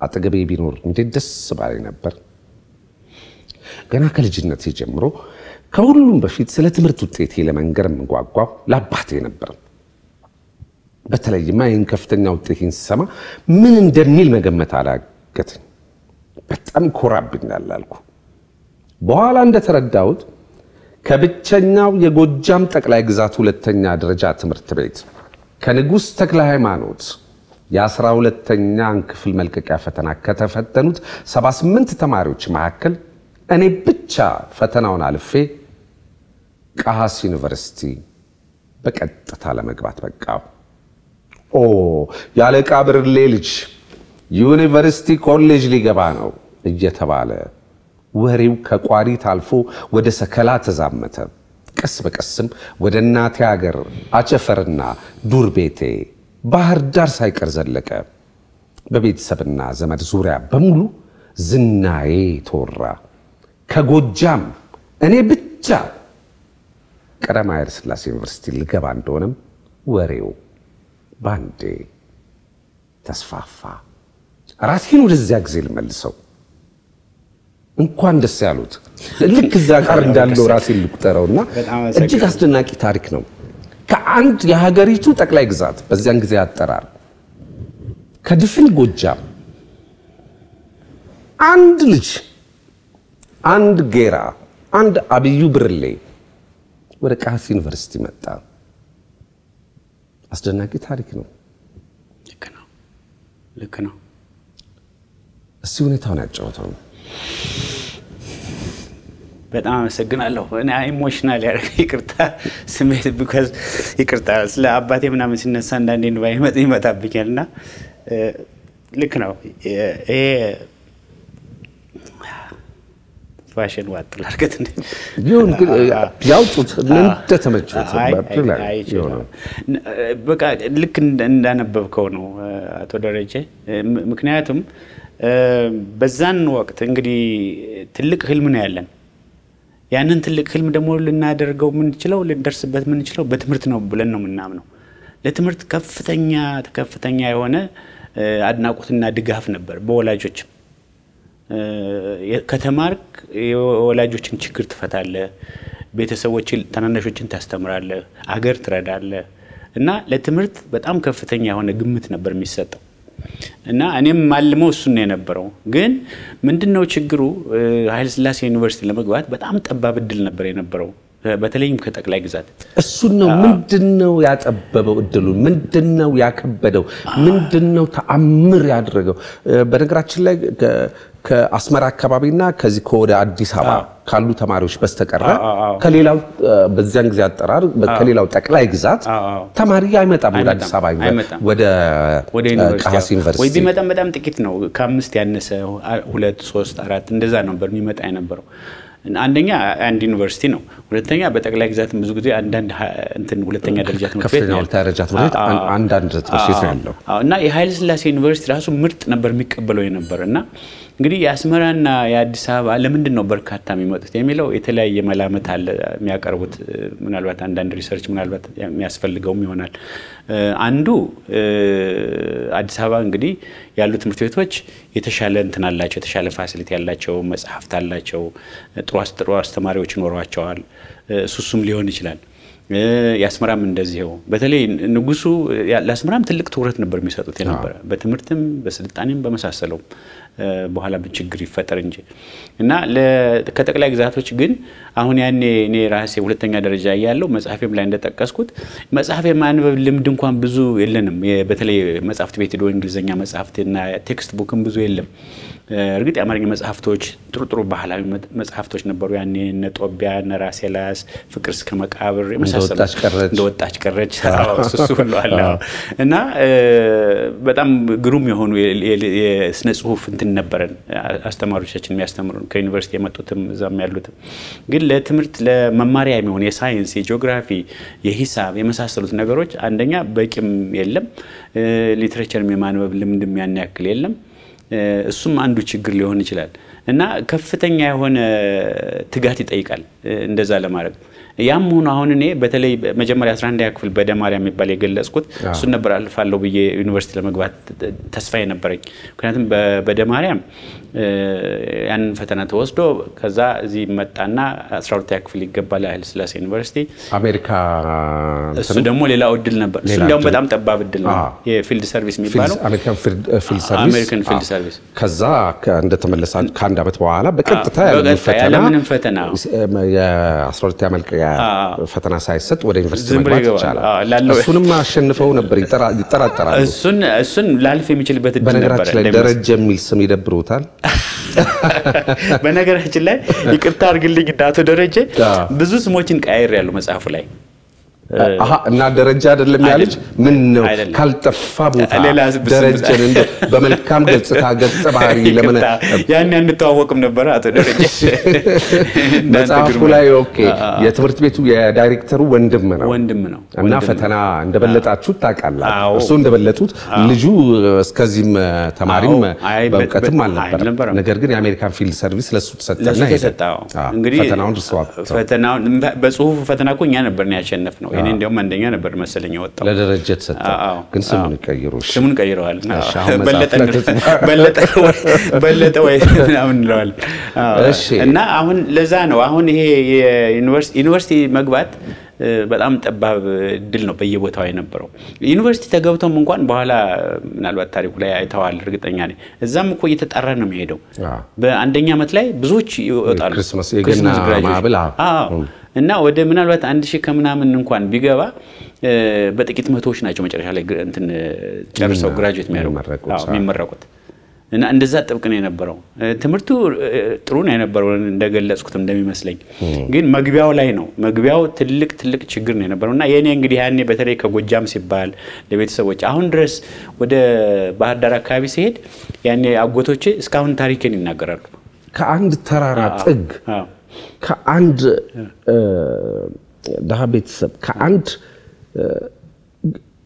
አጠገቤ ቢኖር እንዴት ደስ ባለኝ ነበር። ገና ከልጅነቴ ጀምሮ ከሁሉም በፊት ስለ ትምህርት ውጤቴ ለመንገር የምጓጓው ለአባቴ ነበር። በተለይማ ይህን ከፍተኛ ውጤቴን ስሰማ ምን እንደሚል መገመት አላገተኝ። በጣም ይኮራብኛል አልኩ። በኋላ እንደተረዳሁት ከብቸኛው የጎጃም ጠቅላይ ግዛት ሁለተኛ ደረጃ ትምህርት ቤት ከንጉሥ ተክለ ሃይማኖት የአስራ ሁለተኛን ክፍል መልቀቂያ ፈተና ከተፈተኑት 78 ተማሪዎች መካከል እኔ ብቻ ፈተናውን አልፌ ቃሃስ ዩኒቨርሲቲ በቀጥታ ለመግባት በቃው። ኦ የአለቃ ብርሌ ልጅ ዩኒቨርሲቲ ኮሌጅ ሊገባ ነው እየተባለ ወሬው ከቋሪት አልፎ ወደ ሰከላ ተዛመተ። ቀስ በቀስም ወደ እናቴ ሀገር አቸፈርና ዱር ቤቴ ባህር ዳር ሳይቀር ዘለቀ። በቤተሰብና ዘመድ ዙሪያ በሙሉ ዝናዬ ተወራ። ከጎጃም እኔ ብቻ ቀዳማዊ ኃይለ ሥላሴ ዩኒቨርሲቲ ልገባ እንደሆነም ወሬው ባንዴ ተስፋፋ። ራሴን ወደዚያ ጊዜ ልመልሰው። እንኳን ደስ ያሉት ልክ እዛ ጋር እንዳለው ራሴን ልቁጠረውና እጅግ አስደናቂ ታሪክ ነው። ከአንድ የሀገሪቱ ጠቅላይ ግዛት በዚያን ጊዜ አጠራር ከድፍን ጎጃም አንድ ልጅ አንድ ጌራ አንድ አብዩ ብርሌ ወደ ቃስ ዩኒቨርሲቲ መጣ። አስደናቂ ታሪክ ነው። ልክ ነው፣ ልክ ነው። እስቲ ሁኔታውን ያጫውቱን። በጣም አመሰግናለሁ። እኔ emotional ያደረገ ይቅርታ ስሜት because ይቅርታ ስለ አባቴ ምናምን ሲነሳ አንዳንዴ እንባ ይመጣብኛል እና ልክ ነው ይሄ ፋሽን ዋጥ ይሁን ግን ያውጡት እንደተመቹት በቃ ልክ እንዳነበብከው ነው አቶ ደረጀ። ምክንያቱም በዛን ወቅት እንግዲህ ትልቅ ህልም ነው ያለን። ያንን ትልቅ ህልም ደግሞ ልናደርገው የምንችለው ልንደርስበት የምንችለው በትምህርት ነው ብለን ነው የምናምነው። ለትምህርት ከፍተኛ ከፍተኛ የሆነ አድናቆትና ድጋፍ ነበር በወላጆችም ከተማርክ የወላጆችን ችግር ትፈታለህ፣ ቤተሰቦችን ታናናሾችን ታስተምራለህ፣ አገር ትረዳለህ እና ለትምህርት በጣም ከፍተኛ የሆነ ግምት ነበር የሚሰጠው እና እኔም ማልመው እሱን ነው የነበረው። ግን ምንድን ነው ችግሩ? ኃይለሥላሴ ዩኒቨርሲቲ ለመግባት በጣም ጠባብ እድል ነበር የነበረው በተለይም ከጠቅላይ ግዛት እሱን ነው። ምንድን ነው ያጠበበው እድሉን? ምንድን ነው ያከበደው? ምንድን ነው ተአምር ያደረገው? በነገራችን ላይ ከአስመራ አካባቢና ከዚህ ከወደ አዲስ አበባ ካሉ ተማሪዎች በስተቀረ ከሌላው በዚያን ጊዜ አጠራር ከሌላው ጠቅላይ ግዛት ተማሪ አይመጣም ወደ አዲስ አበባ ወደ ቃስ ዩኒቨርሲቲ ወይ ቢመጣም በጣም ጥቂት ነው። ከአምስት ያነሰ ሁለት፣ ሶስት፣ አራት እንደዛ ነበር የሚመጣ የነበረው። አንደኛ አንድ ዩኒቨርሲቲ ነው። ሁለተኛ በጠቅላይ ግዛትም ብዙ ጊዜ አንዳንድ እንትን ሁለተኛ ደረጃ ትምህርት ቤት ከፍተኛ ደረጃ ትምህርት ቤት አንዳንድ ትምህርት ቤት ነው ያለው። እና የኃይለ ሥላሴ ዩኒቨርሲቲ ራሱ ምርጥ ነበር የሚቀበለው የነበር እና እንግዲህ የአስመራና የአዲስ አበባ ለምንድን ነው በርካታ የሚመጡት የሚለው የተለያየ መላምት አለ የሚያቀርቡት። ምናልባት አንዳንድ research ምናልባት የሚያስፈልገውም ይሆናል። አንዱ አዲስ አበባ እንግዲህ ያሉ ትምህርት ቤቶች የተሻለ እንትን አላቸው፣ የተሻለ ፋሲሊቲ ያላቸው መጽሐፍት አላቸው፣ ጥሩ አስተማሪዎች ይኖሯቸዋል። እሱሱም ሊሆን ይችላል። የአስመራም እንደዚህው በተለይ ንጉሱ ለአስመራም ትልቅ ትኩረት ነበር የሚሰጡት የነበረ በትምህርትም በስልጣኔም በመሳሰለውም በኋላ ችግር ይፈጠር እንጂ እና ከጠቅላይ ግዛቶች ግን አሁን ያኔ እኔ ራሴ ሁለተኛ ደረጃ እያለሁ መጽሐፌም ላይ እንደጠቀስኩት መጽሐፍ የማንበብ ልምድ እንኳን ብዙ የለንም። በተለይ መጽሐፍት ቤት ሄዶ እንግሊዝኛ መጽሐፍትና text book ም ብዙ የለም። እርግጥ የአማርኛ መጽሐፍቶች ጥሩ ጥሩ ባህላዊ መጽሐፍቶች ነበሩ። ያኔ እነ ጦቢያ እነ ራሴላስ ፍቅር እስከ መቃብር የመሳሰሉ እንደ ወጣች ቀረች። እሱ ሁሉ አለ። እና በጣም ግሩም የሆኑ የስነ ጽሁፍ እንትን ነበረን። አስተማሪዎቻችን የሚያስተምሩን ከዩኒቨርሲቲ የመጡትም እዛም ያሉትም ግን ለትምህርት ለመማሪያ የሚሆን የሳይንስ የጂኦግራፊ የሂሳብ የመሳሰሉት ነገሮች አንደኛ በቂም የለም። ሊትሬቸርም የማንበብ ልምድም ያን ያክል የለም እሱም አንዱ ችግር ሊሆን ይችላል። እና ከፍተኛ የሆነ ትጋት ይጠይቃል እንደዛ ለማድረግ። ያም ሆኖ አሁን እኔ በተለይ መጀመሪያ 11 ክፍል በደ ማርያም የሚባል የገለጽኩት እሱን ነበር አልፋለሁ ብዬ ዩኒቨርሲቲ ለመግባት ተስፋ የነበረኝ ምክንያቱም በደ ማርያም ያንን ፈተና ተወስዶ ከዛ እዚህ መጣና 12 ክፍል ይገባል ኃይለ ሥላሴ ዩኒቨርሲቲ። አሜሪካ እሱ ደግሞ ሌላ እድል ነበር። እሱ እንዲያውም በጣም ጠባብ እድል ነው። የ Field Service የሚባለው? American Field Service? ከዛ እንደተመለሰ ከአንድ ዓመት በኋላ በቀጥታ ያለምንም ፈተና የ12 መልቀቂያ ፈተና ሳይሰጥ ወደ ዩኒቨርሲቲ መግባት ይቻላል። እሱንም አሸንፈው ነበር ይጠራጠራሉ። እሱን ላልፍ የሚችልበት እድል በነገራችን ላይ ደረጀ የሚል ስም ይደብሩታል። በነገራችን ላይ ይቅርታ አድርግልኝ አቶ ደረጀ ብዙ ስሞችን ቀያይር ያለው መጽሐፉ ላይ እና ደረጃ አይደለም ያለች ምን ነው ካልጠፋ ቦታ ደረጀን እንደ በመልካም ገጽታ ገጸ ባህሪ ለምን ያን አንተዋወቅም ነበር አቶ ደረጀ። መጽሐፉ ላይ ኦኬ። የትምህርት ቤቱ የዳይሬክተሩ ወንድም ነው። ወንድም ነው እና ፈተና እንደበለጣችሁት ታውቃላችሁ። እሱ እንደበለጡት ልጁ እስከዚህም ተማሪም በእውቀትም አልነበረም። ነገር ግን የ American Field Service ለሱ ተሰጠና እንግዲህ ፈተናውን ፈተናውን በጽሁፉ ፈተና እኮ እኛ ነበር ያሸነፍነው እኔ እንዲያውም አንደኛ ነበር መሰለኝ የወጣው ለደረጀ ተሰጠ። ግን ስሙን ቀይሩ። ስሙን ቀይረዋል። በለጠ ወይ ምናምን እንለዋለን። እና አሁን ለዛ ነው አሁን ይሄ ዩኒቨርሲቲ መግባት በጣም ጠባብ እድል ነው በየቦታው የነበረው። ዩኒቨርሲቲ ተገብቶም እንኳን በኋላ ምናልባት ታሪኩ ላይ አይተዋል፣ እርግጠኛ ነኝ። እዛም እኮ እየተጣራ ነው የሚሄደው። በአንደኛ ዓመት ላይ ብዙዎች ይወጣሉ። ክርስማስ የገና ማዕበል እና ወደ ምናልባት አንድ ሺህ ከምናምን እንኳን ቢገባ በጥቂት መቶዎች ናቸው መጨረሻ ላይ እንትን ጨርሰው ግራጁዌት የሚመረቁት። እና እንደዛ ጥብቅ ነው የነበረው። ትምህርቱ ጥሩ ነው የነበረው እንደገለጽኩት እንደሚመስለኝ፣ ግን መግቢያው ላይ ነው። መግቢያው ትልቅ ትልቅ ችግር ነው የነበረው። እና የእኔ እንግዲህ ያኔ በተለይ ከጎጃም ሲባል ለቤተሰቦች አሁን ድረስ ወደ ባህር ዳር አካባቢ ሲሄድ ያኔ አጎቶቼ እስካሁን ታሪኬን ይናገራሉ። ከአንድ ተራራ ጥግ ከአንድ ድሀ ቤተሰብ ከአንድ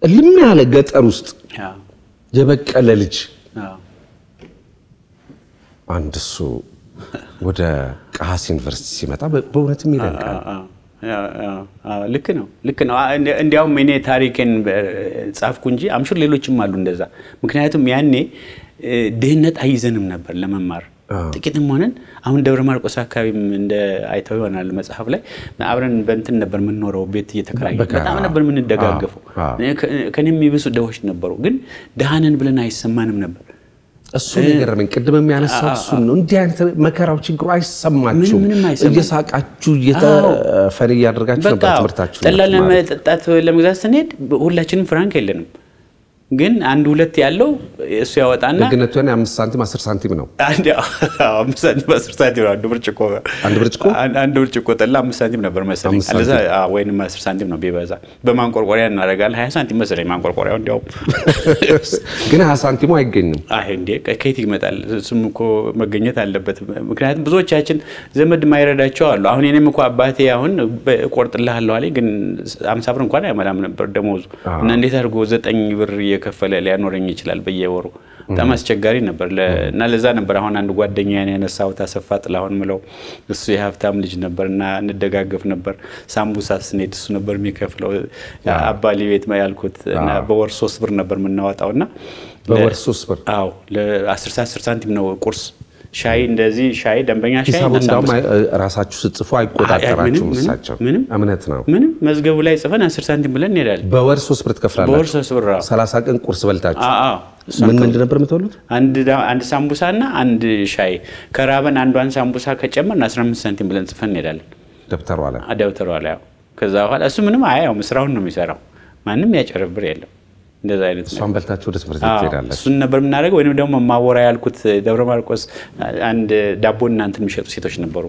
እልም ያለ ገጠር ውስጥ የበቀለ ልጅ አንድ እሱ ወደ ቀሀስ ዩኒቨርሲቲ ሲመጣ በእውነትም ይደንቃል። ልክ ነው፣ ልክ ነው። እንዲያውም እኔ ታሪኬን ጻፍኩ እንጂ አምሹር ሌሎችም አሉ እንደዛ። ምክንያቱም ያኔ ድህነት አይዘንም ነበር ለመማር ጥቂትም ሆነን አሁን ደብረ ማርቆስ አካባቢም እንደ አይተው ይሆናል መጽሐፍ ላይ አብረን በእንትን ነበር የምንኖረው ቤት እየተከራየ በጣም ነበር የምንደጋገፈው። ከኔ የሚብሱ ድሆች ነበሩ፣ ግን ድሃነን ብለን አይሰማንም ነበር። እሱ የገረመኝ ቅድም የሚያነሳው እሱ ነው። እንዲህ አይነት መከራው ችግሩ አይሰማችሁም። እየሳቃችሁ እየተፈሪ እያደርጋችሁ ነበር ትምህርታችሁ። ጠላ ለመጠጣት ለመግዛት ስንሄድ ሁላችንም ፍራንክ የለንም ግን አንድ ሁለት ያለው እሱ ያወጣና ደግነቱ አምስት ሳንቲም አስር ሳንቲም ነው። አምስት ሳንቲም አስር ሳንቲም ነው። አንድ ብርጭቆ አንድ ብርጭቆ አንድ ብርጭቆ ጠላ አምስት ሳንቲም ነበር መሰለኝ፣ ወይም አስር ሳንቲም ነው ቢበዛ። በማንቆርቆሪያ እናደርጋለን ሀያ ሳንቲም መሰለኝ ማንቆርቆሪያው። እንዲያውም <laughs> ግን ሀያ ሳንቲሙ አይገኝም። አይ እንዴ ከየት ይመጣል? እሱም እኮ መገኘት አለበት። ምክንያቱም ብዙዎቻችን ዘመድ ማይረዳቸው አሉ። አሁን የኔም እኮ አባቴ አሁን እቆርጥልሃለሁ አለኝ፣ ግን አምሳ ብር እንኳን አይመላም ነበር ደሞዙ እና እንዴት አድርጎ ዘጠኝ ብር እየከፈለ ሊያኖረኝ ይችላል በየወሩ? በጣም አስቸጋሪ ነበር። እና ለዛ ነበር አሁን አንድ ጓደኛ ያነሳሁት አሰፋ ጥላሁን ምለው። እሱ የሀብታም ልጅ ነበር እና እንደጋገፍ ነበር። ሳምቡሳ ስንሄድ እሱ ነበር የሚከፍለው። አባሊ ቤት ያልኩት። በወር ሶስት ብር ነበር የምናወጣው እና በወር ሶስት ብር? አዎ፣ ለአስር አስር ሳንቲም ነው ቁርስ ሻይ እንደዚህ ሻይ ደንበኛ ሻይ ራሳችሁ ስጽፉ አይቆጣጠራችሁም። እሳቸው ምንም እምነት ነው። ምንም መዝገቡ ላይ ጽፈን አስር ሳንቲም ብለን እንሄዳለን። በወር ሶስት ብር ትከፍላላችሁ። ሰላሳ ቀን ቁርስ በልታችሁ አዎ ምን ምንድን ነበር የምትበሉት? አንድ ሳምቡሳ እና አንድ ሻይ ከራበን አንዷን ሳምቡሳ ከጨመርን 15 ሳንቲም ብለን ጽፈን እንሄዳለን። ደብተሯ ላይ ደብተሯ ላይ ከዛ በኋላ እሱ ምንም አያውም፣ ስራውን ነው የሚሰራው። ማንም ያጨረብር የለም። እንደዛ አይነት እሷን በልታችሁ ወደ ትምህርት ቤት ትሄዳላችሁ። እሱን ነበር የምናደርገው። ወይም ደግሞ ማወራ ያልኩት ደብረ ማርቆስ አንድ ዳቦና እንትን የሚሸጡ ሴቶች ነበሩ።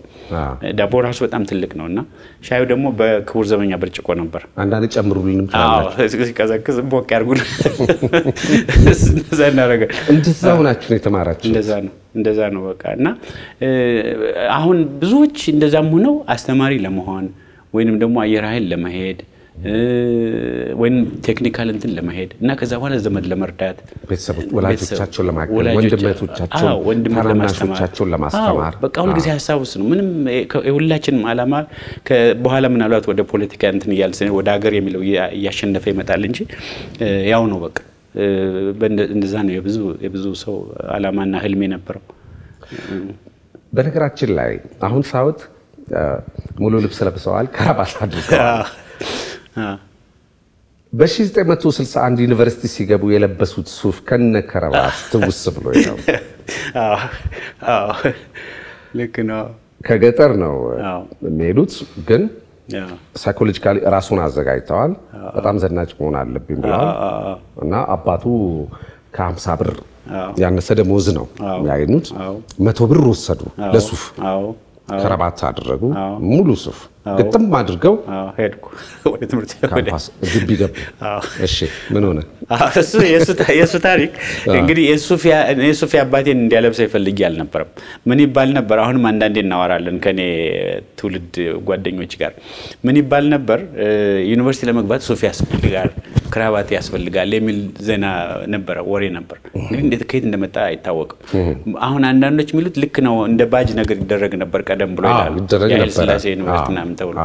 ዳቦ ራሱ በጣም ትልቅ ነው እና ሻዩ ደግሞ በክቡር ዘበኛ ብርጭቆ ነበር። አንዳንድ ጨምሩልንም ሲቀዘቅዝ ቦቅ ያርጉልን። <laughs> እንደዛ እናደርጋለን። እንደዛ ሆናችሁ ነው የተማራችሁ? እንደዛ ነው እንደዛ ነው በቃ እና አሁን ብዙዎች እንደዛም ሆነው አስተማሪ ለመሆን ወይንም ደግሞ አየር ኃይል ለመሄድ ወይም technical እንትን ለመሄድ እና ከዛ በኋላ ዘመድ ለመርዳት ወላጆቻቸውን ለማገዝ ወንድሞቻቸውን ታናናሾቻቸውን ለማስተማር በቃ ሁል ጊዜ ሀሳብ ውስጥ ነው። ምንም የሁላችንም ዓላማ በኋላ ምናልባት ወደ ፖለቲካ እንትን እያል ወደ ሀገር የሚለው እያሸነፈ ይመጣል እንጂ ያው ነው በቃ እንደዛ ነው የብዙ ሰው ዓላማና ህልም የነበረው። በነገራችን ላይ አሁን ሳውት ሙሉ ልብስ ለብሰዋል፣ ከረባት አድርገዋል። በ1961 ዩኒቨርሲቲ ሲገቡ የለበሱት ሱፍ ከነ ከረባት ትውስ ብሎ ነው። <laughs> ልክ ነው። ከገጠር ነው የሚሄዱት፣ ግን psychologically ራሱን አዘጋጅተዋል። በጣም ዘናጭ መሆን አለብኝ ብለዋል። እና አባቱ ከሀምሳ ብር ያነሰ ደሞዝ ነው ያገኙት። መቶ ብር ወሰዱ ለሱፍ። ከረባት አደረጉ። ሙሉ ሱፍ ግጥም አድርገው ሄድኩ <laughs> ወደ ትምህርት ግቢ ገቡ። እሺ ምን ሆነ? የእሱ ታሪክ እንግዲህ የሱፊ አባቴን እንዲያለብሰው ይፈልጊ አልነበረም። ምን ይባል ነበር? አሁንም አንዳንዴ እናወራለን ከኔ ትውልድ ጓደኞች ጋር ምን ይባል ነበር? ዩኒቨርሲቲ ለመግባት ሱፊ ያስፈልጋል፣ ክራባት ያስፈልጋል የሚል ዜና ነበረ፣ ወሬ ነበር። እንግዲህ እንዴት ከየት እንደመጣ አይታወቅም። አሁን አንዳንዶች የሚሉት ልክ ነው እንደ ባጅ ነገር ይደረግ ነበር ቀደም ብሎ ይላሉ። የኃይለሥላሴ ዩኒቨርሲቲ ምናምን ተብሎ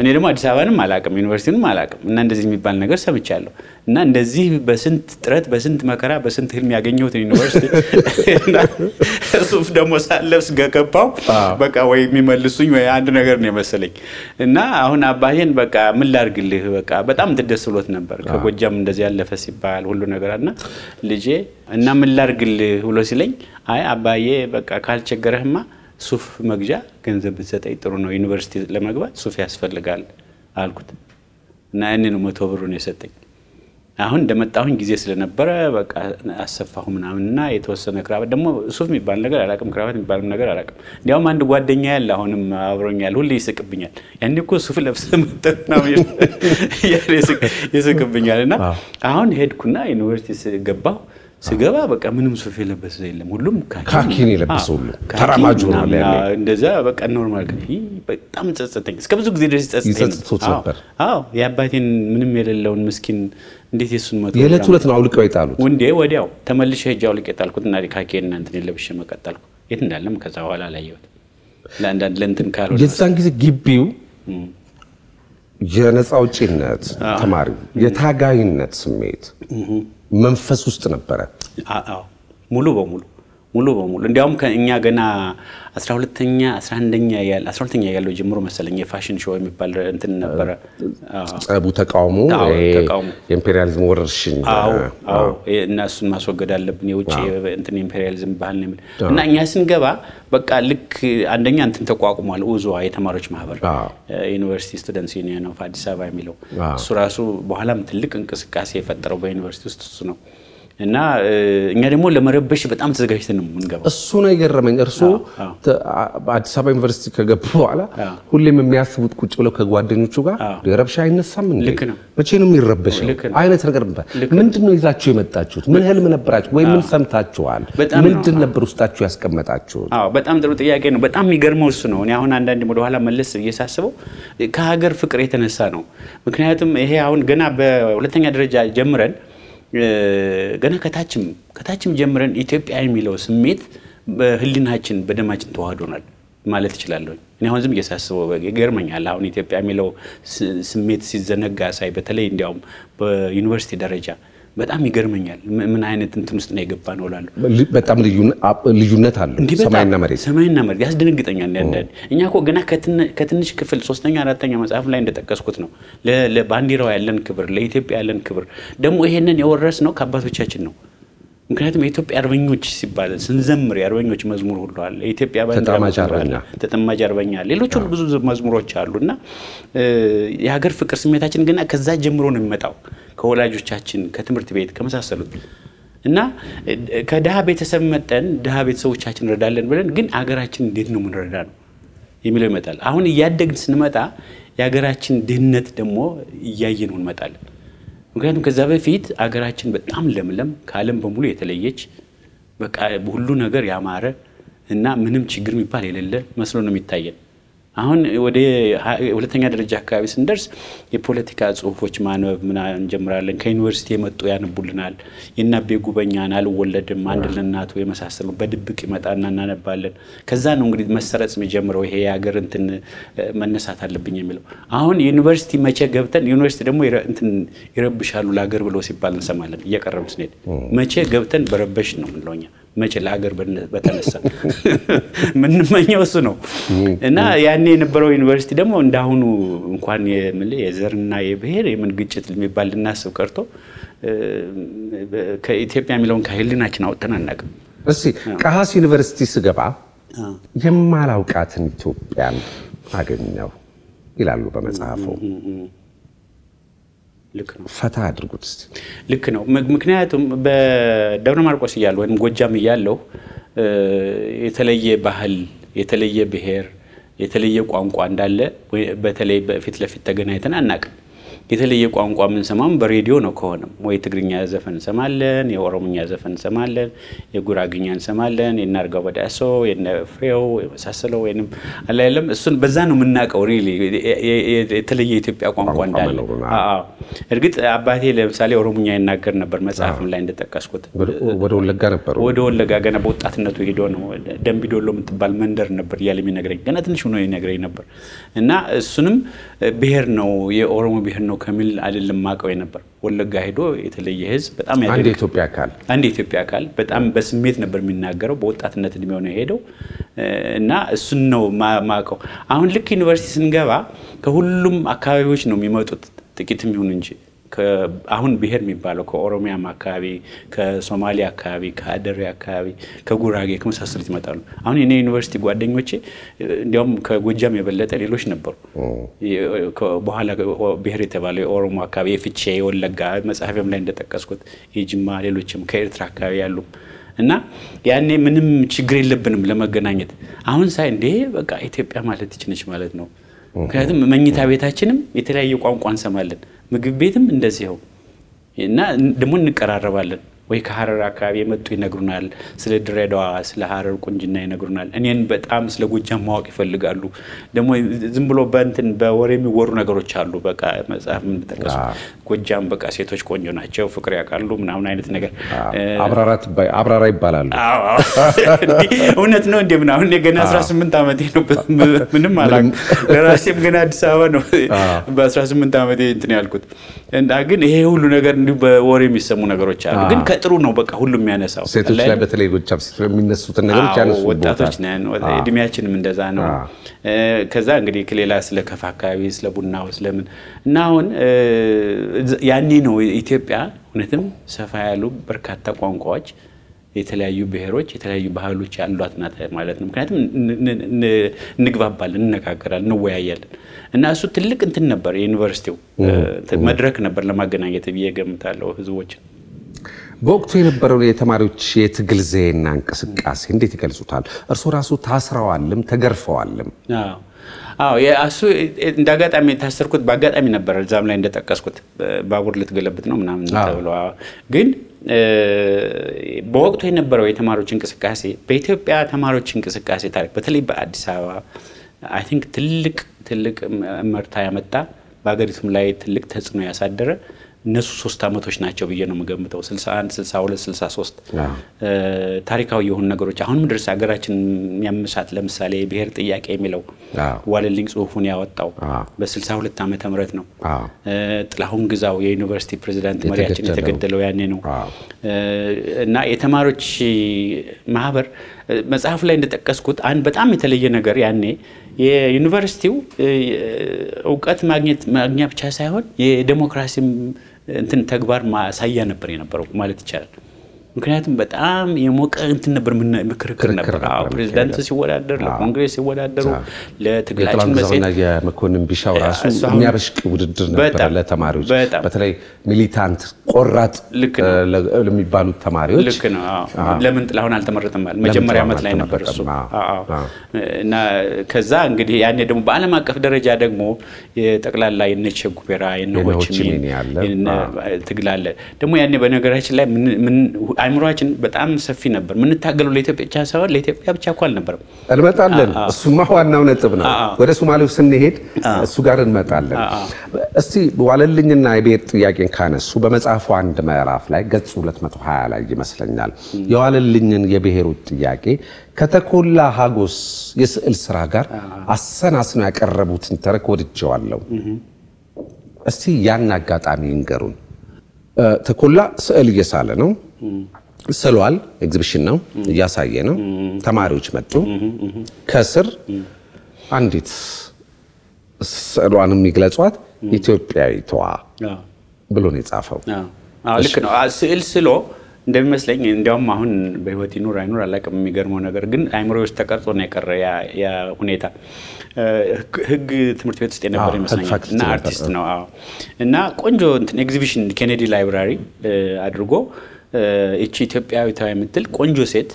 እኔ ደግሞ አዲስ አበባንም አላቅም ዩኒቨርሲቲንም አላቅም እና እንደዚህ የሚባል ነገር ሰምቻለሁ። እና እንደዚህ በስንት ጥረት በስንት መከራ በስንት ህልም ያገኘሁትን ዩኒቨርሲቲ ሱፍ ደግሞ ሳለብስ ገገባው በቃ ወይ የሚመልሱኝ ወይ አንድ ነገር ነው የመሰለኝ። እና አሁን አባቴን በቃ ምን ላድርግልህ በቃ በጣም ትደስ ብሎት ነበር። ከጎጃም እንደዚህ ያለፈ ሲባል ሁሉ ነገር እና ልጄ እና ምን ላድርግልህ ብሎ ሲለኝ አይ አባዬ በቃ ካልቸገረህማ ሱፍ መግዣ ገንዘብ ብትሰጠኝ ጥሩ ነው፣ ዩኒቨርሲቲ ለመግባት ሱፍ ያስፈልጋል አልኩት። እና ያኔ ነው መቶ ብሩን የሰጠኝ። አሁን እንደመጣሁኝ ጊዜ ስለነበረ በቃ አሰፋሁ ምናምን እና የተወሰነ ክራባት ደግሞ ሱፍ የሚባል ነገር አላውቅም፣ ክራባት የሚባል ነገር አላውቅም። እንዲያውም አንድ ጓደኛ ያለ አሁንም አብሮኛል፣ ሁሌ ይስቅብኛል። ያኔ እኮ ሱፍ ለብሰህ ምናምን እያለ <laughs> ይስቅብኛል። እና አሁን ሄድኩና ዩኒቨርሲቲ ገባሁ። ስገባ በቃ ምንም ሱፍ የለበሰ የለም። ሁሉም ካኪን የለበሰ ሁሉ ተራማጅ ሆኗል። እንደዛ በቃ ኖርማል። በጣም ጸጸተኝ። እስከ ብዙ ጊዜ ድረስ ይጸጽቶት ነበር። አዎ የአባቴን ምንም የሌለውን ምስኪን እንዴት የሱን መቶ የዕለት ሁለት ነው አውልቀው የጣሉት። ወንዴ ወዲያው ተመልሼ ሄጄ አውልቄ የጣልኩት እና ካኬን እና እንትን የለብሼ መቀጠልኩ። የት እንዳለም ከዛ በኋላ አላየሁት። ለአንዳንድ ለእንትን ካልሆነ የዛን ጊዜ ግቢው የነፃ አውጪነት ተማሪ የታጋይነት ስሜት መንፈስ ውስጥ ነበረ። ሙሉ በሙሉ ሙሉ በሙሉ። እንዲያውም እኛ ገና 12ተኛ 11ኛ ያለ 12ተኛ ያለው ጀምሮ መሰለኝ የ fashion show የሚባል እንትን ነበረ። ጸቡ፣ ተቃውሞ፣ የኢምፔሪያሊዝም ወረርሽኝ? እና እሱን ማስወገድ አለብን የውጭ እንትን ኢምፔሪያሊዝም ባህል ነው የሚል እና እኛ ስንገባ በቃ ልክ አንደኛ እንትን ተቋቁሟል። USUAA የተማሪዎች ማህበር። University Students Union of Addis Ababa የሚለው እሱ ራሱ በኋላም ትልቅ እንቅስቃሴ የፈጠረው በዩኒቨርሲቲ ውስጥ እሱ ነው። እና እኛ ደግሞ ለመረበሽ በጣም ተዘጋጅተን ነው የምንገባው። እሱ ነው የገረመኝ። እርስዎ በአዲስ አበባ ዩኒቨርሲቲ ከገቡ በኋላ ሁሌም የሚያስቡት ቁጭ ብለው ከጓደኞቹ ጋር ረብሻ አይነሳም እንዴ? መቼ ነው የሚረበሸው አይነት ነገር ነበር። ምንድን ነው ይዛችሁ የመጣችሁት? ምን ህልም ነበራችሁ ወይ ምን ሰምታችኋል? ምንድን ነበር ውስጣችሁ ያስቀመጣችሁት? በጣም ጥሩ ጥያቄ ነው። በጣም የሚገርመው እሱ ነው። እኔ አሁን አንዳንድ ወደኋላ መለስ እየሳስበው ከሀገር ፍቅር የተነሳ ነው። ምክንያቱም ይሄ አሁን ገና በሁለተኛ ደረጃ ጀምረን ገና ከታችም ከታችም ጀምረን ኢትዮጵያ የሚለው ስሜት በህሊናችን በደማችን ተዋህዶናል ማለት እችላለሁ። እኔ አሁን ዝም እየሳስበው ይገርመኛል። አሁን ኢትዮጵያ የሚለው ስሜት ሲዘነጋ ሳይ በተለይ እንዲያውም በዩኒቨርሲቲ ደረጃ በጣም ይገርመኛል። ምን አይነት እንትን ውስጥ ነው የገባ ነው እላለሁ። በጣም ልዩነት አለው ሰማይና መሬት፣ ሰማይና መሬት ያስደነግጠኛል። አንዳንድ እኛ እኮ ገና ከትንሽ ክፍል ሶስተኛ አራተኛ መጽሐፍ ላይ እንደጠቀስኩት ነው ለባንዲራው ያለን ክብር፣ ለኢትዮጵያ ያለን ክብር ደግሞ ይሄንን የወረስ ነው ከአባቶቻችን ነው። ምክንያቱም የኢትዮጵያ አርበኞች ሲባል ስንዘምር የአርበኞች መዝሙር ሁሉ አለ። የኢትዮጵያ ተጠማጅ አርበኛ፣ ሌሎች ሁሉ ብዙ መዝሙሮች አሉ እና የሀገር ፍቅር ስሜታችን ገና ከዛ ጀምሮ ነው የሚመጣው ከወላጆቻችን፣ ከትምህርት ቤት ከመሳሰሉት እና ከድሃ ቤተሰብ መጠን ድሃ ቤተሰቦቻችን እንረዳለን ብለን ግን አገራችን እንዴት ነው የምንረዳ ነው የሚለው ይመጣል። አሁን እያደግን ስንመጣ የሀገራችን ድህነት ደግሞ እያየነው እንመጣለን። ምክንያቱም ከዛ በፊት አገራችን በጣም ለምለም ከዓለም በሙሉ የተለየች በቃ ሁሉ ነገር ያማረ እና ምንም ችግር የሚባል የሌለ መስሎ ነው የሚታየን። አሁን ወደ ሁለተኛ ደረጃ አካባቢ ስንደርስ የፖለቲካ ጽሁፎች ማንበብ ምና እንጀምራለን። ከዩኒቨርሲቲ የመጡ ያነቡልናል። የናቤ ጉበኛን አልወለድም፣ አንድ ለእናቱ የመሳሰሉ በድብቅ ይመጣና እናነባለን። ከዛ ነው እንግዲህ መሰረጽ የሚጀምረው ይሄ የሀገር እንትን መነሳት አለብኝ የሚለው። አሁን ዩኒቨርሲቲ መቼ ገብተን ዩኒቨርሲቲ ደግሞ እንትን ይረብሻሉ ለሀገር ብሎ ሲባል እንሰማለን። እየቀረብን ስንሄድ መቼ ገብተን በረበሽ ነው የምንለው እኛ መቼ ለሀገር በተነሳ <laughs> የምንመኘው እሱ ነው እና ያኔ የነበረው ዩኒቨርሲቲ ደግሞ እንዳሁኑ እንኳን የዘርና የብሔር የምን ግጭት የሚባል ልናስብ ቀርቶ ከኢትዮጵያ የሚለውን ከህሊናችን አውጥተን አናውቅም። እስኪ ቀሃስ ዩኒቨርሲቲ ስገባ የማላውቃትን ኢትዮጵያን አገኘው ይላሉ በመጽሐፉ። ፈታ አድርጉት እስኪ። ልክ ነው። ምክንያቱም በደብረ ማርቆስ እያለሁ ወይም ጎጃም እያለሁ የተለየ ባህል፣ የተለየ ብሔር፣ የተለየ ቋንቋ እንዳለ በተለይ በፊት ለፊት ተገናኝተን አናውቅም። የተለየ ቋንቋ የምንሰማም በሬዲዮ ነው። ከሆነም ወይ ትግርኛ ዘፈን እንሰማለን፣ የኦሮምኛ ዘፈን እንሰማለን፣ የጉራግኛ እንሰማለን፣ የናርጋው በዳሶ የፍሬው የመሳሰለው ወይም አላለም እሱን በዛ ነው የምናውቀው። really የተለየ የኢትዮጵያ ቋንቋ እንዳለ። እርግጥ አባቴ ለምሳሌ ኦሮምኛ ይናገር ነበር፣ መጽሐፍም ላይ እንደጠቀስኩት ወደ ወለጋ ነበሩ። ወደ ወለጋ ገና በወጣትነቱ ሄዶ ነው ደምቢዶሎ የምትባል መንደር ነበር እያለ የሚነግረኝ ገና ትንሽ ሆኖ ይነግረኝ ነበር። እና እሱንም ብሔር ነው የኦሮሞ ብሔር ነው ከሚል አይደለም ማቀው ነበር። ወለጋ ሄዶ የተለየ ህዝብ በጣም አንድ የኢትዮጵያ አካል አንድ የኢትዮጵያ አካል በጣም በስሜት ነበር የሚናገረው። በወጣትነት እድሜው ነው የሄደው እና እሱን ነው ማቀው። አሁን ልክ ዩኒቨርሲቲ ስንገባ ከሁሉም አካባቢዎች ነው የሚመጡት ጥቂትም ይሁን እንጂ አሁን ብሔር የሚባለው ከኦሮሚያም አካባቢ ከሶማሊያ አካባቢ ከሀደሬ አካባቢ ከጉራጌ ከመሳሰሉት ይመጣሉ። አሁን የኔ ዩኒቨርሲቲ ጓደኞቼ እንዲያውም ከጎጃም የበለጠ ሌሎች ነበሩ። በኋላ ብሔር የተባለው የኦሮሞ አካባቢ የፍቼ፣ የወለጋ መጽሐፊያም ላይ እንደጠቀስኩት የጅማ ሌሎችም ከኤርትራ አካባቢ ያሉ እና ያኔ ምንም ችግር የለብንም ለመገናኘት። አሁን ሳይ እንዴ በቃ ኢትዮጵያ ማለት ይችነች ማለት ነው። ምክንያቱም መኝታ ቤታችንም የተለያየ ቋንቋ እንሰማለን፣ ምግብ ቤትም እንደዚህው እና ደግሞ እንቀራረባለን። ወይ ከሀረር አካባቢ የመጡ ይነግሩናል፣ ስለ ድሬዳዋ ስለ ሀረር ቁንጅና ይነግሩናል። እኔን በጣም ስለ ጎጃም ማወቅ ይፈልጋሉ። ደግሞ ዝም ብሎ በእንትን በወሬ የሚወሩ ነገሮች አሉ። በቃ መጽሐፍ የምንጠቀሱ ጎጃም በቃ ሴቶች ቆንጆ ናቸው፣ ፍቅር ያውቃሉ ምናምን አይነት ነገር አብራራ ይባላሉ። እውነት ነው እንዴ? ምናምን እኔ ገና 18 ዓመቴ ነው፣ ምንም አላውቅም። ለራሴም ገና አዲስ አበባ ነው በ18 ዓመቴ እንትን ያልኩት እና ግን ይሄ ሁሉ ነገር እንዲሁ በወሬ የሚሰሙ ነገሮች አሉ ግን ጥሩ ነው። በቃ ሁሉም የሚያነሳው ሴቶች ላይ በተለይ ሴቶች የሚነሱትን ነገሮች ያነሱ ወጣቶች ነን፣ እድሜያችንም እንደዛ ነው። ከዛ እንግዲህ ከሌላ ስለ ከፋ አካባቢ ስለ ቡናው ስለምን እና አሁን ያኔ ነው ኢትዮጵያ እውነትም ሰፋ ያሉ በርካታ ቋንቋዎች የተለያዩ ብሔሮች የተለያዩ ባህሎች ያሏት ናት ማለት ነው። ምክንያቱም እንግባባለን፣ እንነጋገራለን፣ እንወያያለን እና እሱ ትልቅ እንትን ነበር የዩኒቨርሲቲው መድረክ ነበር ለማገናኘት ብዬ ገምታለሁ ህዝቦችን። በወቅቱ የነበረውን የተማሪዎች የትግል ዘዬና እንቅስቃሴ እንዴት ይገልጹታል? እርሶ ራሱ ታስረዋልም ተገርፈዋልም። አዎ እሱ እንደ አጋጣሚ የታሰርኩት በአጋጣሚ ነበር። እዛም ላይ እንደጠቀስኩት ባቡር ልትገለብጥ ነው ምናምን ተብሎ ግን በወቅቱ የነበረው የተማሪዎች እንቅስቃሴ በኢትዮጵያ ተማሪዎች እንቅስቃሴ ታሪክ በተለይ በአዲስ አበባ I think ትልቅ ትልቅ እመርታ ያመጣ በሀገሪቱም ላይ ትልቅ ተጽዕኖ ያሳደረ እነሱ ሶስት ዓመቶች ናቸው ብዬ ነው የምገምተው። 61፣ 62፣ 63 ታሪካዊ የሆኑ ነገሮች አሁንም ድረስ ሀገራችን የሚያምሳት ለምሳሌ የብሔር ጥያቄ የሚለው ዋለልኝ ጽሁፉን ያወጣው በ62 ዓመተ ምህረት ነው። ጥላሁን ግዛው የዩኒቨርሲቲ ፕሬዚዳንት መሪያችን የተገደለው ያኔ ነው እና የተማሪዎች ማህበር መጽሐፉ ላይ እንደጠቀስኩት አንድ በጣም የተለየ ነገር ያኔ የዩኒቨርሲቲው እውቀት ማግኘት ማግኛ ብቻ ሳይሆን የዴሞክራሲም እንትን ተግባር ማሳያ ነበር የነበረው ማለት ይቻላል። ምክንያቱም በጣም የሞቀ እንትን ነበር ክርክር ነበር። ፕሬዚዳንት ሲወዳደር፣ ለኮንግሬስ ሲወዳደሩ፣ ለትግላችን መጽሔት የመኮንን ቢሻው ራሱ የሚያበሽቅ ውድድር ነበረ ለተማሪዎች። በተለይ ሚሊታንት ቆራጥ ለሚባሉት ተማሪዎች ልክ ነው። ለምን ጥላሁን አልተመረጠም? መጀመሪያ ዓመት ላይ ነበር እሱ። እና ከዛ እንግዲህ ያኔ ደግሞ በዓለም አቀፍ ደረጃ ደግሞ የጠቅላላ የነ ቼ ጉቬራ የነ ሆቺሚን ትግል አለ ደግሞ ያኔ በነገራችን ላይ አይምሯችን በጣም ሰፊ ነበር። የምንታገለው ለኢትዮጵያ ብቻ ሳይሆን ለኢትዮጵያ ብቻ እኮ አልነበረም። እንመጣለን። እሱማ ዋናው ነጥብ ነው። ወደ ሶማሌው ስንሄድ እሱ ጋር እንመጣለን። እስቲ ዋለልኝና የብሔር ጥያቄን ካነሱ በመጽሐፉ አንድ ምዕራፍ ላይ ገጽ 220 ላይ ይመስለኛል የዋለልኝን የብሔሩ ጥያቄ ከተኮላ ሀጎስ የስዕል ስራ ጋር አሰናስነው ያቀረቡትን ተረክ ወድጀዋለሁ። እስቲ ያን አጋጣሚ ይንገሩን። ተኮላ ስዕል እየሳለ ነው ስሏል። ኤግዚቢሽን ነው እያሳየ ነው። ተማሪዎች መጡ። ከስር አንዲት ስዕሏን የሚግለጿት ኢትዮጵያዊቷ ብሎ ነው የጻፈው። ልክ ነው። ስዕል ስሎ እንደሚመስለኝ እንዲያውም አሁን በህይወት ይኑር አይኑር አላውቅም። የሚገርመው ነገር ግን አይምሮ ውስጥ ተቀርጾ ነው የቀረ ያ ሁኔታ። ህግ ትምህርት ቤት ውስጥ የነበረ ይመስለኛል እና አርቲስት ነው እና ቆንጆ ኤግዚቢሽን ኬኔዲ library አድርጎ እቺ ኢትዮጵያዊቷ የምትል ቆንጆ ሴት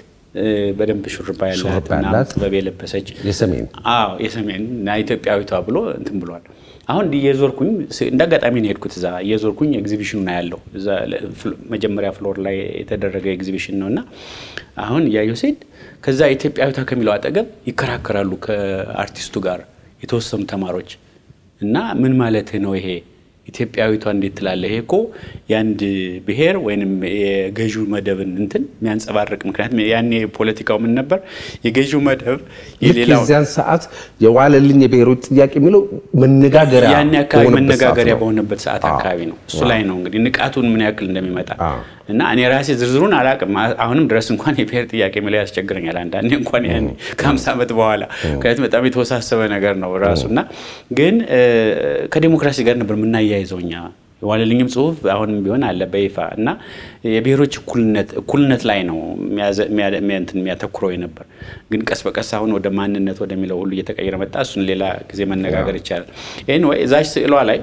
በደንብ ሹርባ ያላት ጥበብ የለበሰች የሰሜን የሰሜን እና ኢትዮጵያዊቷ ብሎ እንትን ብሏል። አሁን እየዞርኩኝ እንደ አጋጣሚ ነው የሄድኩት። እዛ እየዞርኩኝ ኤግዚቢሽኑ ነው ያለው። እዛ መጀመሪያ floor ላይ የተደረገ ኤግዚቢሽን ነው እና አሁን እያየሁ ሲሄድ ከዛ ኢትዮጵያዊቷ ከሚለው አጠገብ ይከራከራሉ ከአርቲስቱ ጋር የተወሰኑ ተማሪዎች እና ምን ማለትህ ነው ይሄ ኢትዮጵያዊቷ እንዴት ትላለህ? ይሄ እኮ የአንድ ብሔር ወይም የገዢው መደብን እንትን የሚያንጸባርቅ ምክንያቱም ያኔ ፖለቲካው ምን ነበር የገዢው መደብ የሌላው ዚያን ሰዓት የዋለልኝ የብሔሮች ጥያቄ የሚለው መነጋገሪያ ያኔ አካባቢ መነጋገሪያ በሆነበት ሰዓት አካባቢ ነው። እሱ ላይ ነው እንግዲህ ንቃቱን ምን ያክል እንደሚመጣ እና እኔ ራሴ ዝርዝሩን አላውቅም። አሁንም ድረስ እንኳን የብሔር ጥያቄ የሚለው ያስቸግረኛል አንዳንዴ እንኳን ያኔ ከሀምሳ ዓመት በኋላ ምክንያቱም በጣም የተወሳሰበ ነገር ነው ራሱ እና ግን ከዴሞክራሲ ጋር ነበር የምናያይዘው እኛ የዋለልኝም ጽሁፍ አሁንም ቢሆን አለ በይፋ እና የብሔሮች እኩልነት እኩልነት ላይ ነው የሚያተኩረው የነበር። ግን ቀስ በቀስ አሁን ወደ ማንነት ወደሚለው ሁሉ እየተቀየረ መጣ። እሱን ሌላ ጊዜ መነጋገር ይቻላል። ይህን ወይ እዛች ስዕሏ ላይ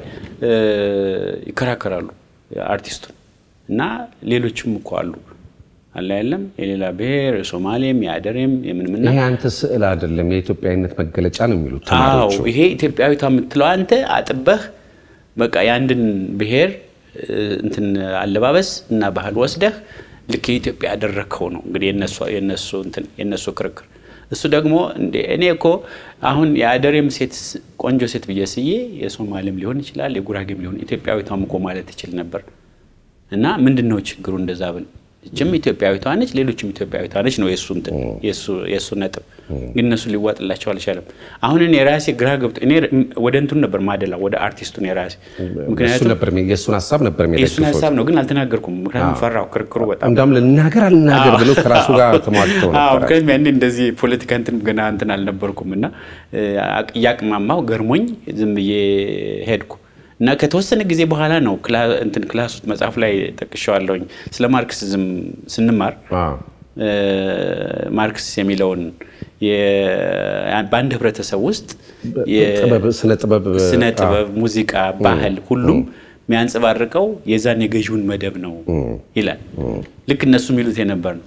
ይከራከራሉ አርቲስቱን እና ሌሎችም እኮ አሉ አለ ያለም የሌላ ብሔር የሶማሌም የአደሬም የምንምና ይሄ አንተ ስዕል አይደለም የኢትዮጵያዊነት መገለጫ ነው የሚሉት ተማሪዎቹ። ይሄ ኢትዮጵያዊቷ የምትለው አንተ አጥበህ በቃ የአንድን ብሔር እንትን አለባበስ እና ባህል ወስደህ ልክ የኢትዮጵያ ያደረግከው ነው እንግዲህ የነሱ ክርክር። እሱ ደግሞ እኔ እኮ አሁን የአደሬም ሴት ቆንጆ ሴት ብዬ ስዬ የሶማሌም ሊሆን ይችላል የጉራጌም ሊሆን ኢትዮጵያዊቷም እኮ ማለት ይችል ነበር። እና ምንድን ነው ችግሩ እንደዛ ብል እችም ኢትዮጵያዊቷ ነች፣ ሌሎችም ኢትዮጵያዊቷ ነች ነው የእሱ ነጥብ። ግን እነሱ ሊዋጥላቸው አልቻለም። አሁን እኔ የራሴ ግራ ገብቶ እኔ ወደ እንትኑ ነበር ማደላ ወደ አርቲስቱን የራሴ ምክንያቱም የእሱን ሀሳብ ነበር የእሱን ሀሳብ ነው፣ ግን አልተናገርኩም። ምክንያቱም ፈራው ክርክሩ በጣም እንዳውም ልናገር አልናገር ብለው ከራሱ ጋር ተሟግተው ነበር። ያኔ እንደዚህ ፖለቲካ እንትን ገና እንትን አልነበርኩም እና እያቅማማሁ ገርሞኝ ዝም ብዬ ሄድኩ። እና ከተወሰነ ጊዜ በኋላ ነው እንትን class ውስጥ መጽሐፍ ላይ ጠቅሼዋለሁኝ። ስለ ማርክሲዝም ስንማር ማርክስ የሚለውን በአንድ ህብረተሰብ ውስጥ ስነ ጥበብ፣ ሙዚቃ፣ ባህል ሁሉም የሚያንጸባርቀው የዛን የገዢውን መደብ ነው ይላል። ልክ እነሱ የሚሉት የነበር ነው።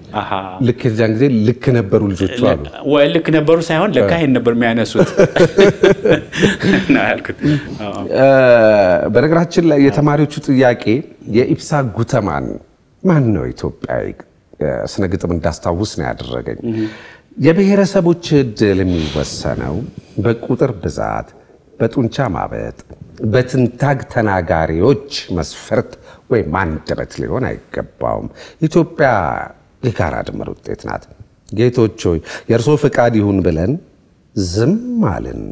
ልክ የዚያን ጊዜ ልክ ነበሩ ልጆቹ አሉ። ወይ ልክ ነበሩ ሳይሆን ለካ ይሄን ነበር የሚያነሱት <laughs> ነው ያልኩት። በነገራችን ላይ የተማሪዎቹ ጥያቄ የኢብሳ ጉተማን ማን ነው ኢትዮጵያዊ ስነ ግጥም እንዳስታውስ ነው ያደረገኝ። የብሔረሰቦች ዕድል የሚወሰነው በቁጥር ብዛት፣ በጡንቻ ማበጥ፣ በትንታግ ተናጋሪዎች መስፈርት ወይም አንደበት ሊሆን አይገባውም። ኢትዮጵያ የጋራ ድምር ውጤት ናት። ጌቶች ሆይ የእርሶ ፍቃድ ይሁን ብለን ዝም አልን።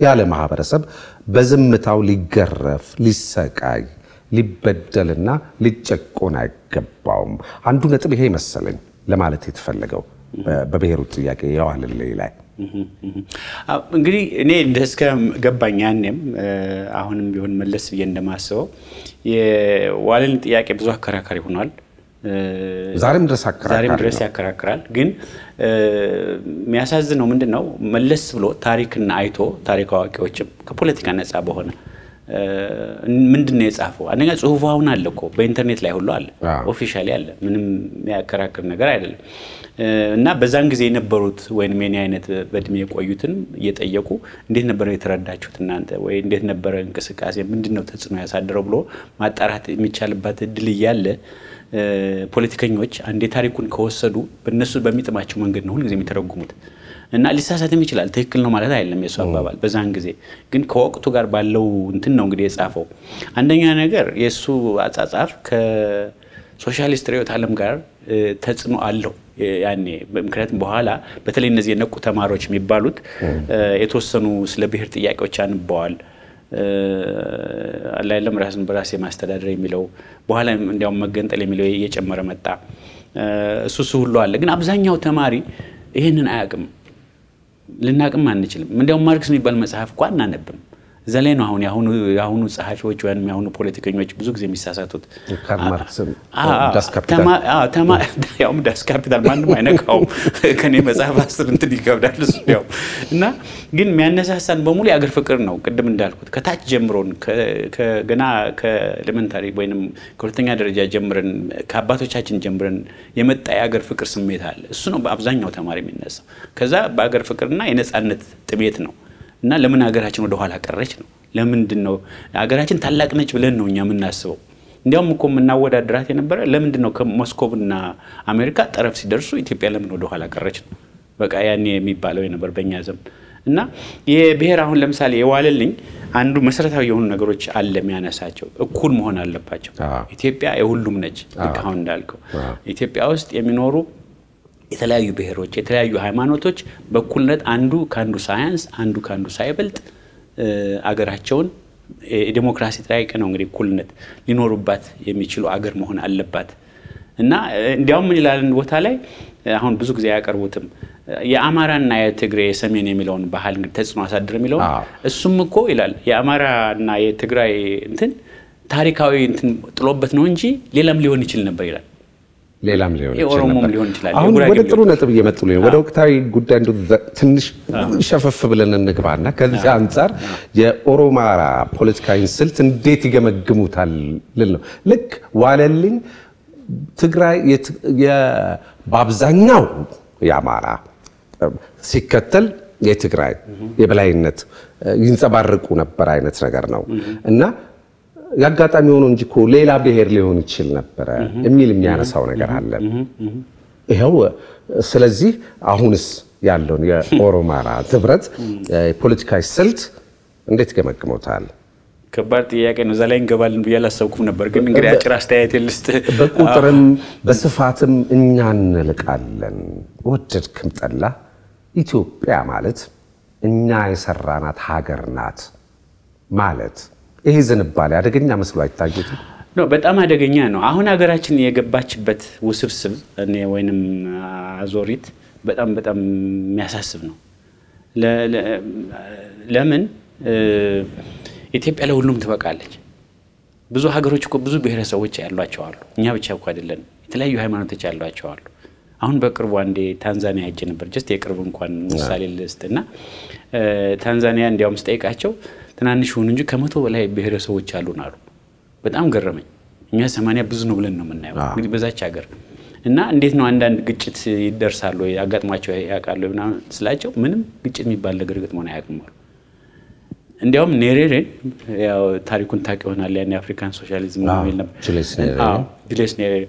ያለ ማህበረሰብ በዝምታው ሊገረፍ፣ ሊሰቃይ፣ ሊበደልና ሊጨቆን አይገባውም። አንዱ ነጥብ ይሄ መሰለኝ ለማለት የተፈለገው በብሔሩ ጥያቄ የዋልልኝ ላይ እንግዲህ እኔ እስከ ገባኝ ያኔም አሁንም ቢሆን መለስ ብዬ እንደማስበው የዋለልኝ ጥያቄ ብዙ አከራካሪ ሆኗል። ዛሬም ድረስ አከራካሪ ዛሬም ድረስ ያከራክራል። ግን የሚያሳዝነው ምንድን ነው መለስ ብሎ ታሪክን አይቶ ታሪክ አዋቂዎችም ከፖለቲካ ነፃ በሆነ ምንድን ነው የጻፈው? አንደኛ ጽሁፉ አሁን አለ እኮ በኢንተርኔት ላይ ሁሉ አለ፣ officially አለ። ምንም የሚያከራክር ነገር አይደለም። እና በዛን ጊዜ የነበሩት ወይም የኔ አይነት በእድሜ የቆዩትን እየጠየቁ እንዴት ነበረ የተረዳችሁት እናንተ ወይ እንዴት ነበረ እንቅስቃሴ ምንድን ነው ተጽዕኖ ያሳደረው ብሎ ማጣራት የሚቻልባት እድል እያለ ፖለቲከኞች አንዴ ታሪኩን ከወሰዱ በእነሱ በሚጥማቸው መንገድ ነው ሁልጊዜ የሚተረጉሙት እና ሊሳሳትም ይችላል። ትክክል ነው ማለት አይደለም የሱ አባባል። በዛን ጊዜ ግን ከወቅቱ ጋር ባለው እንትን ነው እንግዲህ የጻፈው። አንደኛ ነገር የእሱ አጻጻፍ ከሶሻሊስት ርዕዮተ ዓለም ጋር ተጽዕኖ አለው ያኔ። ምክንያቱም በኋላ በተለይ እነዚህ የነቁ ተማሪዎች የሚባሉት የተወሰኑ ስለ ብሔር ጥያቄዎች አንበዋል። አላለም ራስን በራስ የማስተዳደር የሚለው በኋላ እንዲያውም መገንጠል የሚለው እየጨመረ መጣ። እሱ እሱ ሁሉ አለ። ግን አብዛኛው ተማሪ ይህንን አያውቅም። ልናቅም አንችልም። እንዲያውም ማርክስ የሚባል መጽሐፍ እኮ አናነብም። እዛ ላይ ነው አሁን የአሁኑ ጸሐፊዎች ወይም የአሁኑ ፖለቲከኞች ብዙ ጊዜ የሚሳሳቱት። <laughs> ያውም ዳስ ካፒታል ማንም አይነካውም። <laughs> ከኔ መጽሐፍ አስር እንትን ይከብዳል እሱ ያው እና ግን የሚያነሳሳን በሙሉ የአገር ፍቅር ነው። ቅድም እንዳልኩት ከታች ጀምሮን ገና ከ elementary ወይም ከሁለተኛ ደረጃ ጀምረን ከአባቶቻችን ጀምረን የመጣ የአገር ፍቅር ስሜት አለ። እሱ ነው በአብዛኛው ተማሪ የሚነሳው። ከዛ በአገር ፍቅርና የነፃነት ጥማት ነው እና ለምን ሀገራችን ወደ ኋላ ቀረች ነው። ለምንድን ነው ሀገራችን ታላቅ ነች ብለን ነው እኛ የምናስበው። እንዲያውም እኮ የምናወዳድራት የነበረ ለምንድን ነው ከሞስኮቭና አሜሪካ ጠረፍ ሲደርሱ ኢትዮጵያ ለምን ወደ ኋላ ቀረች ነው በቃ ያኔ የሚባለው የነበር በእኛ ዘመን እና የብሔር አሁን ለምሳሌ የዋለልኝ አንዱ መሰረታዊ የሆኑ ነገሮች አለ የሚያነሳቸው እኩል መሆን አለባቸው። ኢትዮጵያ የሁሉም ነች። ልክ አሁን እንዳልከው ኢትዮጵያ ውስጥ የሚኖሩ የተለያዩ ብሔሮች፣ የተለያዩ ሃይማኖቶች በእኩልነት አንዱ ከአንዱ ሳያንስ አንዱ ከአንዱ ሳይበልጥ አገራቸውን የዲሞክራሲ ጥያቄ ነው እንግዲህ እኩልነት ሊኖሩባት የሚችሉ አገር መሆን አለባት። እና እንዲያውም ምን ይላል ቦታ ላይ አሁን ብዙ ጊዜ አያቀርቡትም። የአማራና የትግሬ የሰሜን የሚለውን ባህል እንግዲህ ተጽዕኖ አሳድር የሚለውን እሱም እኮ ይላል የአማራና የትግራይ እንትን ታሪካዊ እንትን ጥሎበት ነው እንጂ ሌላም ሊሆን ይችል ነበር ይላል። ሌላም ሊሆን ይችላል፣ አሁን ወደ ጥሩ ነጥብ እየመጡልኝ ነው። ወደ ወቅታዊ ጉዳይ ትንሽ ሸፈፍ ብለን እንግባና ከዚህ አንጻር የኦሮማራ ፖለቲካዊን ስልት እንዴት ይገመግሙታል ልል ነው። ልክ ዋለልኝ ትግራይ በአብዛኛው የአማራ ሲከተል የትግራይ የበላይነት ይንጸባርቁ ነበር አይነት ነገር ነው። እና የአጋጣሚ ሆኖ እንጂ እኮ ሌላ ብሔር ሊሆን ይችል ነበረ የሚል የሚያነሳው ነገር አለ። ይኸው ስለዚህ አሁንስ ያለውን የኦሮማራ <laughs> ህብረት የፖለቲካዊ ስልት እንዴት ገመግመውታል? ከባድ ጥያቄ ነው። እዛ ላይ እንገባለን ብዬ አላሰብኩም ነበር፣ ግን እንግዲህ አጭር አስተያየት ልስጥ። በቁጥርም በስፋትም እኛ እንልቃለን። ወደድክም ጠላ ኢትዮጵያ ማለት እኛ የሰራናት ሀገር ናት ማለት ይሄ ዝንባሌ አደገኛ መስሎ አይታዩትም? ኖ በጣም አደገኛ ነው። አሁን ሀገራችን የገባችበት ውስብስብ ወይንም አዞሪት በጣም በጣም የሚያሳስብ ነው። ለምን ኢትዮጵያ ለሁሉም ትበቃለች። ብዙ ሀገሮች እኮ ብዙ ብሔረሰቦች ያሏቸው አሉ። እኛ ብቻ እኮ አይደለንም። የተለያዩ ሃይማኖቶች ያሏቸው አሉ። አሁን በቅርቡ አንዴ ታንዛኒያ ሄጄ ነበር። just የቅርብ እንኳን ምሳሌ ልስጥ እና ታንዛኒያ እንዲያውም ስጠይቃቸው ትናንሽ ይሁኑ እንጂ ከመቶ በላይ ብሔረሰቦች አሉን አሉ። በጣም ገረመኝ። እኛ ሰማንያ ብዙ ነው ብለን ነው የምናየው እንግዲህ በዛች ሀገር እና እንዴት ነው አንዳንድ ግጭት ይደርሳሉ አጋጥሟቸው ያውቃሉ ምናምን ስላቸው ምንም ግጭት የሚባል ነገር ገጥሞን አያውቅም አሉ። እንዲያውም ኔሬሬን ያው ታሪኩን ታውቅ ይሆናል ያን የአፍሪካን ሶሻሊዝም የሚል ጁልየስ ኔሬሬ።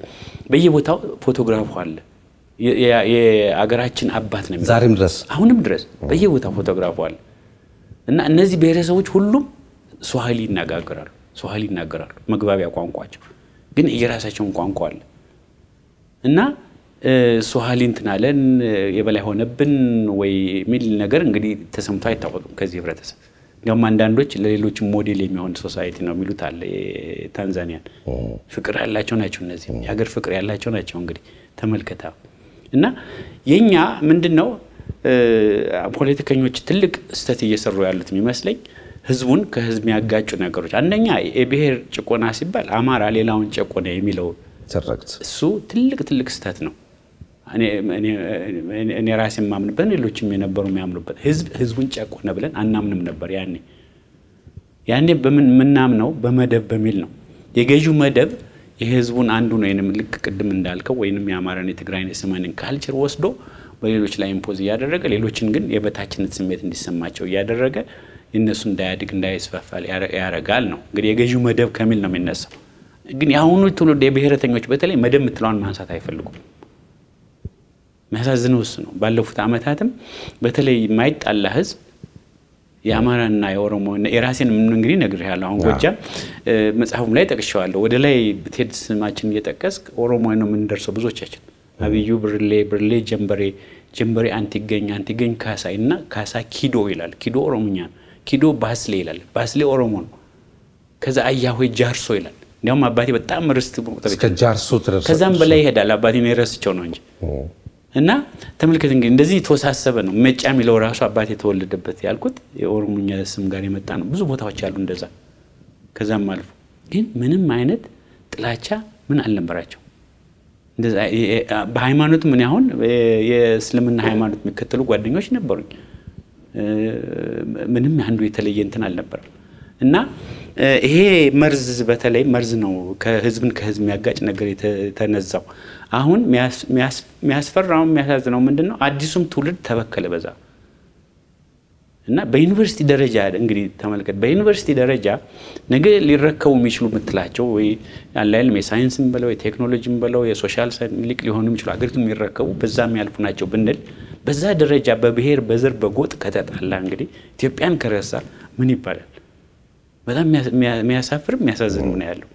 በየቦታው ፎቶግራፉ አለ። የአገራችን አባት ነው ዛሬም ድረስ አሁንም ድረስ በየቦታው ፎቶግራፉ አለ እና እነዚህ ብሔረሰቦች ሁሉም ስዋሂሊ ይነጋገራሉ፣ ስዋሂሊ ይናገራሉ፣ መግባቢያ ቋንቋቸው ግን የራሳቸውን ቋንቋ አለ እና ስዋሂሊ እንትን አለን የበላይ ሆነብን ወይ የሚል ነገር እንግዲህ ተሰምቶ አይታወቅም ከዚህ ህብረተሰብ። እንዲያውም አንዳንዶች ለሌሎችም ሞዴል የሚሆን society ነው የሚሉት አለ። የታንዛኒያን ፍቅር ያላቸው ናቸው እነዚህ የሀገር ፍቅር ያላቸው ናቸው። እንግዲህ ተመልከታ እና የኛ ምንድን ነው ፖለቲከኞች ትልቅ ስህተት እየሰሩ ያሉት የሚመስለኝ ህዝቡን ከህዝብ የሚያጋጩ ነገሮች፣ አንደኛ የብሔር ጭቆና ሲባል አማራ ሌላውን ጨቆነ የሚለው እሱ ትልቅ ትልቅ ስህተት ነው። እኔ- ራሴ የማምንበት ሌሎችም የነበሩ የሚያምኑበት ህዝብ ህዝቡን ጨቆነ ብለን አናምንም ነበር ያኔ ያኔ በምን የምናምነው በመደብ በሚል ነው። የገዢው መደብ የህዝቡን አንዱ ነው ወይንም ልክ ቅድም እንዳልከው ወይንም የአማራን የትግራይን የሰሜንን culture ወስዶ በሌሎች ላይ impose እያደረገ ሌሎችን ግን የበታችነት ስሜት እንዲሰማቸው እያደረገ የእነሱ እንዳያድግ እንዳይስፋፋ ያረ- ያረጋል ነው እንግዲህ የገዢው መደብ ከሚል ነው የሚነሳው። ግን የአሁኑ ትውልድ የብሔረተኞች በተለይ መደብ የምትለዋን ማንሳት አይፈልጉም። የሚያሳዝነው እሱ ነው። ባለፉት ዓመታትም በተለይ የማይጣላ ህዝብ የአማራና የኦሮሞ የራሴን ምን እንግዲህ ነግሬሃለሁ። አሁን ጎጃም መጽሐፉም ላይ ጠቅሼዋለሁ። ወደ ላይ ብትሄድ ስማችን እየጠቀስክ ኦሮሞ ነው የምንደርሰው ብዙዎቻችን። አብዩ ብርሌ፣ ብርሌ ጀንበሬ፣ ጀንበሬ አንቲገኝ፣ አንቲገኝ ካሳይ እና ካሳ ኪዶ ይላል። ኪዶ ኦሮምኛ ነው። ኪዶ ባስሌ ይላል። ባስሌ ኦሮሞ ነው። ከዛ አያሆይ ጃርሶ ይላል። እንዲያውም አባቴ በጣም ርስት ከዛም በላይ ይሄዳል። አባቴ ነው የረስቸው ነው እንጂ እና ተመልከት እንግዲህ እንደዚህ የተወሳሰበ ነው። መጫ የሚለው ራሱ አባቴ የተወለደበት ያልኩት የኦሮሞኛ ስም ጋር የመጣ ነው። ብዙ ቦታዎች አሉ እንደዛ። ከዛም አልፎ ግን ምንም አይነት ጥላቻ ምን አልነበራቸው። በሃይማኖት ምን አሁን የእስልምና ሃይማኖት የሚከተሉ ጓደኞች ነበሩኝ። ምንም አንዱ የተለየ እንትን አልነበረም። እና ይሄ መርዝ በተለይ መርዝ ነው ከህዝብን ከህዝብ የሚያጋጭ ነገር የተ- የተነዛው። አሁን የሚያስ- የሚያስ- የሚያስፈራው የሚያሳዝነው ምንድን ነው? አዲሱም ትውልድ ተበከለ በዛ እና በዩኒቨርሲቲ ደረጃ እንግዲህ ተመልከት፣ በዩኒቨርሲቲ ደረጃ ነገ ሊረከቡ የሚችሉ የምትላቸው ወይ ያላይልም የሳይንስም በለው የቴክኖሎጂም በለው የ social ሊቅ ሊሆኑ የሚችሉ አገሪቱ የሚረከቡ በዛ የሚያልፉ ናቸው ብንል በዛ ደረጃ በብሔር በዘር በጎጥ ከተጣላ እንግዲህ ኢትዮጵያን ከረሳ ምን ይባላል? በጣም የሚያ- የሚያሳፍርም የሚያሳዝንም ነው ያለው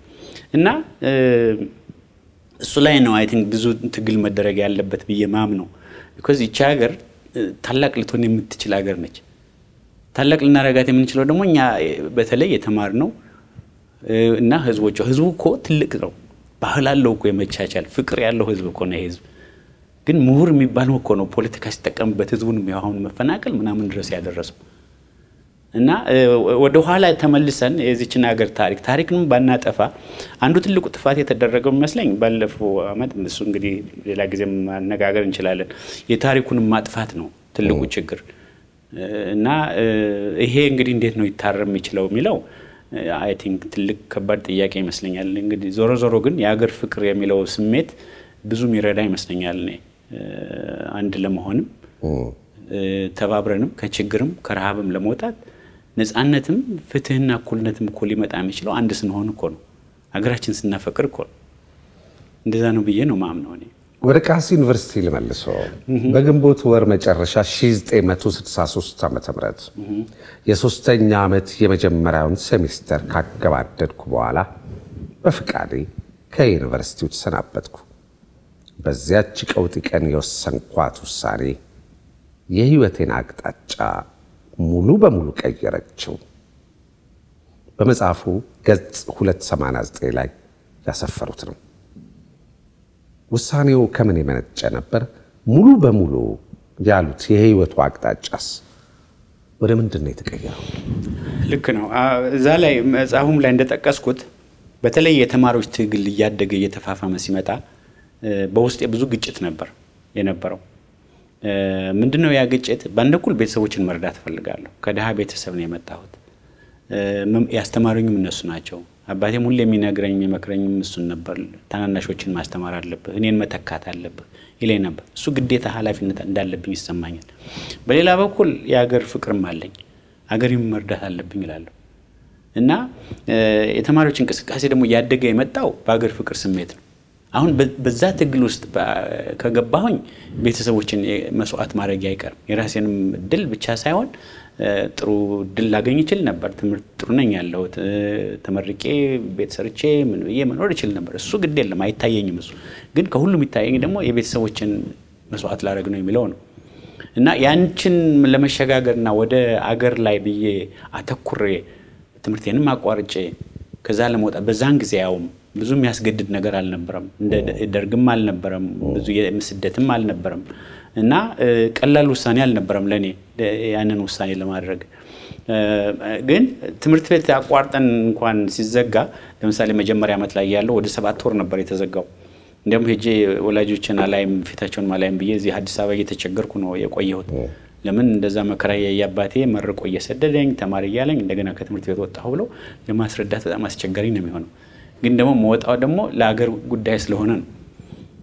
እና እሱ ላይ ነው I think ብዙ ትግል መደረግ ያለበት ብዬ ማም ነው። because ይቺ ሀገር ታላቅ ልትሆን የምትችል ሀገር ነች። ታላቅ ልናረጋት የምንችለው ደግሞ እኛ በተለይ የተማርነው እ፣ እና ህዝቦቿ ህዝቡ እኮ ትልቅ ነው። ባህል አለው እኮ የመቻቻል ፍቅር ያለው ህዝብ እኮ ነው ህዝብ። ግን ምሁር የሚባለው እኮ ነው ፖለቲካ ሲጠቀምበት ህዝቡን አሁን መፈናቀል ምናምን ድረስ ያደረሰው እና ወደ ኋላ ተመልሰን የዚችን ሀገር ታሪክ ታሪክንም ባናጠፋ አንዱ ትልቁ ጥፋት የተደረገው ይመስለኝ ባለፈው ዓመት እሱ እንግዲህ ሌላ ጊዜ ማነጋገር እንችላለን። የታሪኩንም ማጥፋት ነው ትልቁ ችግር እና ይሄ እንግዲህ እንዴት ነው ይታረም የሚችለው የሚለው I think ትልቅ ከባድ ጥያቄ ይመስለኛል። እንግዲህ ዞሮ ዞሮ ግን የሀገር ፍቅር የሚለው ስሜት ብዙ የሚረዳ ይመስለኛል እኔ አንድ ለመሆንም ተባብረንም ከችግርም ከረሃብም ለመውጣት ነፃነትም ፍትህና እኩልነትም እኮ ሊመጣ የሚችለው አንድ ስንሆን እኮ ነው። ሀገራችን ስናፈቅር እኮ ነው። እንደዛ ነው ብዬ ነው ማምነው እኔ። ወደ ቃሲ ዩኒቨርሲቲ ልመልሶ በግንቦት ወር መጨረሻ 1963 ዓ ም የሶስተኛ ዓመት የመጀመሪያውን ሴሚስተር ካገባደድኩ በኋላ በፍቃዴ ከዩኒቨርሲቲው ተሰናበትኩ። በዚያች ቀውጢ ቀን የወሰንኳት ውሳኔ የህይወቴን አቅጣጫ ሙሉ በሙሉ ቀየረችው። በመጽሐፉ ገጽ 289 ላይ ያሰፈሩት ነው። ውሳኔው ከምን የመነጨ ነበር? ሙሉ በሙሉ ያሉት የህይወቱ አቅጣጫስ ወደ ምንድን ነው የተቀየረው? ልክ ነው። እዛ ላይ መጽሐፉም ላይ እንደጠቀስኩት በተለይ የተማሪዎች ትግል እያደገ እየተፋፋመ ሲመጣ በውስጤ ብዙ ግጭት ነበር የነበረው። ምንድነው ያ ግጭት? በአንድ በኩል ቤተሰቦችን መርዳት እፈልጋለሁ። ከድሃ ቤተሰብ ነው የመጣሁት። ያስተማሩኝም እነሱ ናቸው። አባቴም ሁሌ የሚነግረኝ የሚመክረኝም እሱን ነበር። ታናናሾችን ማስተማር አለብህ፣ እኔን መተካት አለብህ ይለኝ ነበር። እሱ ግዴታ ኃላፊነት እንዳለብኝ ይሰማኛል። በሌላ በኩል የሀገር ፍቅርም አለኝ። ሀገሬን መርዳት አለብኝ እላለሁ እና የተማሪዎች እንቅስቃሴ ደግሞ እያደገ የመጣው በሀገር ፍቅር ስሜት ነው። አሁን በዛ ትግል ውስጥ ከገባሁኝ ቤተሰቦችን መስዋዕት ማድረግ አይቀርም። የራሴንም ድል ብቻ ሳይሆን ጥሩ ድል ላገኝ ይችል ነበር። ትምህርት ጥሩ ነኝ ያለሁት ተመርቄ ቤት ሰርቼ ምን ብዬ መኖር ይችል ነበር። እሱ ግድ የለም አይታየኝም። እሱ ግን ከሁሉም የሚታየኝ ደግሞ የቤተሰቦችን መስዋዕት ላደረግ ነው የሚለው ነው እና ያንችን ለመሸጋገርና ወደ አገር ላይ ብዬ አተኩሬ ትምህርቴንም አቋርጬ ከዛ ለመውጣት በዛን ጊዜ ያውም ብዙ የሚያስገድድ ነገር አልነበረም። እንደ ደርግም አልነበረም፣ ብዙ ስደትም አልነበረም እና ቀላል ውሳኔ አልነበረም ለእኔ ያንን ውሳኔ ለማድረግ። ግን ትምህርት ቤት አቋርጠን እንኳን ሲዘጋ ለምሳሌ መጀመሪያ ዓመት ላይ ያለው ወደ ሰባት ወር ነበር የተዘጋው። እንዲያውም ሄጄ ወላጆችን አላይም ፊታቸውን አላይም ብዬ እዚህ አዲስ አበባ እየተቸገርኩ ነው የቆየሁት። ለምን እንደዛ መከራ የአባቴ መርቆ እየሰደደኝ ተማሪ እያለኝ እንደገና ከትምህርት ቤት ወጣሁ ብለው ለማስረዳት በጣም አስቸጋሪ ነው የሚሆነው። ግን ደግሞ መወጣው ደግሞ ለሀገር ጉዳይ ስለሆነ ነው።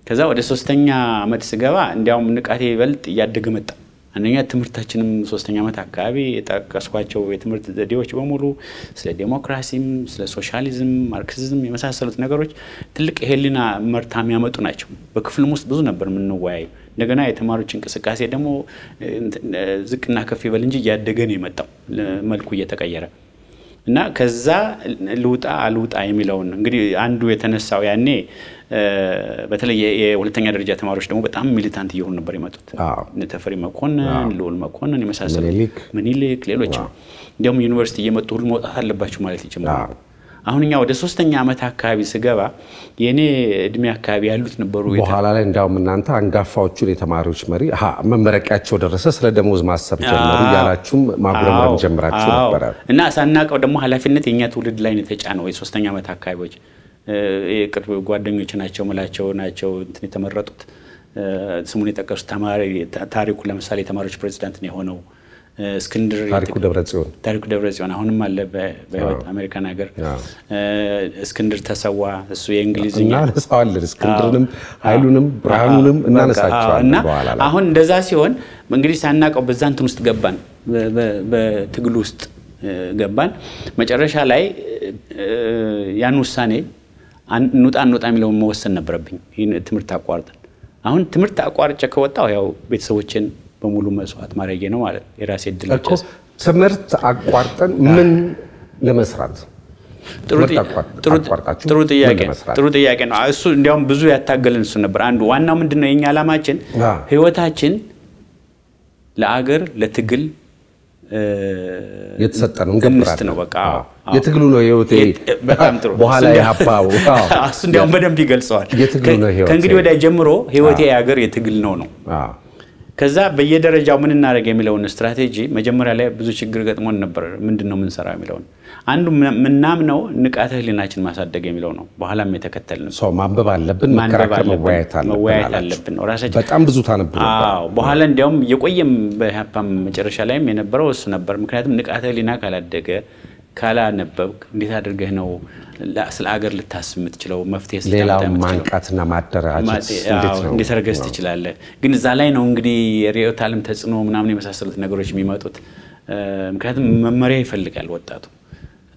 ከዛ ወደ ሶስተኛ ዓመት ስገባ እንዲያውም ንቃቴ ይበልጥ እያደገ መጣ። አንደኛ ትምህርታችንም ሶስተኛ ዓመት አካባቢ የጠቀስኳቸው የትምህርት ዘዴዎች በሙሉ ስለ ዴሞክራሲም፣ ስለ ሶሻሊዝም፣ ማርክሲዝም የመሳሰሉት ነገሮች ትልቅ የህሊና መረታ የሚያመጡ ናቸው። በክፍልም ውስጥ ብዙ ነበር የምንወያዩ። እንደገና የተማሪዎች እንቅስቃሴ ደግሞ ዝቅና ከፍ ይበል እንጂ እያደገ ነው የመጣው መልኩ እየተቀየረ እና ከዛ ልውጣ አልውጣ የሚለውን እንግዲህ አንዱ የተነሳው ያኔ በተለይ የሁለተኛ ደረጃ ተማሪዎች ደግሞ በጣም militant እየሆኑ ነበር የመጡት። ተፈሪ መኮንን፣ ልዑል መኮንን የመሳሰሉት ምኒልክ፣ ሌሎችም እንዲያውም ዩኒቨርሲቲ እየመጡ ሁሉ መውጣት አለባቸው ማለት ይጀምራሉ። አሁን እኛ ወደ ሶስተኛ ዓመት አካባቢ ስገባ የእኔ እድሜ አካባቢ ያሉት ነበሩ። በኋላ ላይ እንዲያውም እናንተ አንጋፋዎቹን የተማሪዎች መሪ መመረቂያቸው ደረሰ፣ ስለ ደሞዝ ማሰብ ጀመሩ እያላችሁም ማጉረምረም ጀምራችሁ ነበረ። እና ሳናቀው ደግሞ ኃላፊነት የእኛ ትውልድ ላይ የተጫነው የሶስተኛ ዓመት አካባቢዎች? የቅርብ ጓደኞች ናቸው ምላቸው ናቸው እንትን የተመረጡት። ስሙን የጠቀሱት ተማሪ ታሪኩ ለምሳሌ የተማሪዎች ፕሬዚዳንት ነው የሆነው። እስክንድር ታሪኩ ደብረ ጽዮን ታሪኩ ደብረ ጽዮን አሁንም አለ በህይወት አሜሪካን ሀገር። እስክንድር ተሰዋ እሱ የእንግሊዝኛ እናነሳዋለን። እስክንድርንም ኃይሉንም ብርሃኑንም እናነሳቸዋለን ላይ። አሁን እንደዛ ሲሆን እንግዲህ ሳናውቀው በዛ እንትን ውስጥ ገባን፣ በትግሉ ውስጥ ገባን። መጨረሻ ላይ ያን ውሳኔ እንውጣ እንውጣ የሚለውን መወሰን ነበረብኝ። ትምህርት አቋርጠን አሁን ትምህርት አቋርጬ ከወጣሁ ያው ቤተሰቦችን በሙሉ መስዋዕት ማድረጌ ነው ማለት ነው። የራሴ እድል ትምህርት አቋርጠን ምን ለመስራት ጥሩ ጥያቄ ነው። እሱ እንዲያውም ብዙ ያታገልን እሱ ነበር። አንዱ ዋናው ምንድን ነው የኛ ዓላማችን ህይወታችን ለአገር ለትግል የተሰጠ ነው ግምስት ነው። በቃ የትግሉ ነው ህይወቴ። በጣም ጥሩ። በኋላ የሀባው <laughs> እሱ እንዲያውም በደንብ ይገልጸዋል። የትግሉ ነው ህይወቴ። ከእንግዲህ ወዲያ ጀምሮ ህይወቴ የሀገር የትግል ነው ነው ከዛ በየደረጃው ምን እናደርግ የሚለውን ስትራቴጂ መጀመሪያ ላይ ብዙ ችግር ገጥሞን ነበር። ምንድን ነው የምንሰራው የሚለውን አንዱ ምናምነው ንቃተ ህሊናችን ማሳደግ የሚለው ነው። በኋላም የተከተልን ሰው ማንበብ አለብን፣ መከራከር፣ መወያየት አለብን በጣም ብዙ ታነብ በኋላ እንዲያውም የቆየም በኢህአፓም መጨረሻ ላይም የነበረው እሱ ነበር። ምክንያቱም ንቃተ ህሊና ካላደገ ካላነበብክ እንዴት አድርገህ ነው ስለ አገር ልታስብ የምትችለው? መፍትሄ ሌላው ማንቃትና ማደራጀት እንዴት አድርገህ ትችላለህ? ግን እዛ ላይ ነው እንግዲህ የርዕዮተ ዓለም ተጽዕኖ ምናምን የመሳሰሉት ነገሮች የሚመጡት። ምክንያቱም መመሪያ ይፈልጋል ወጣቱ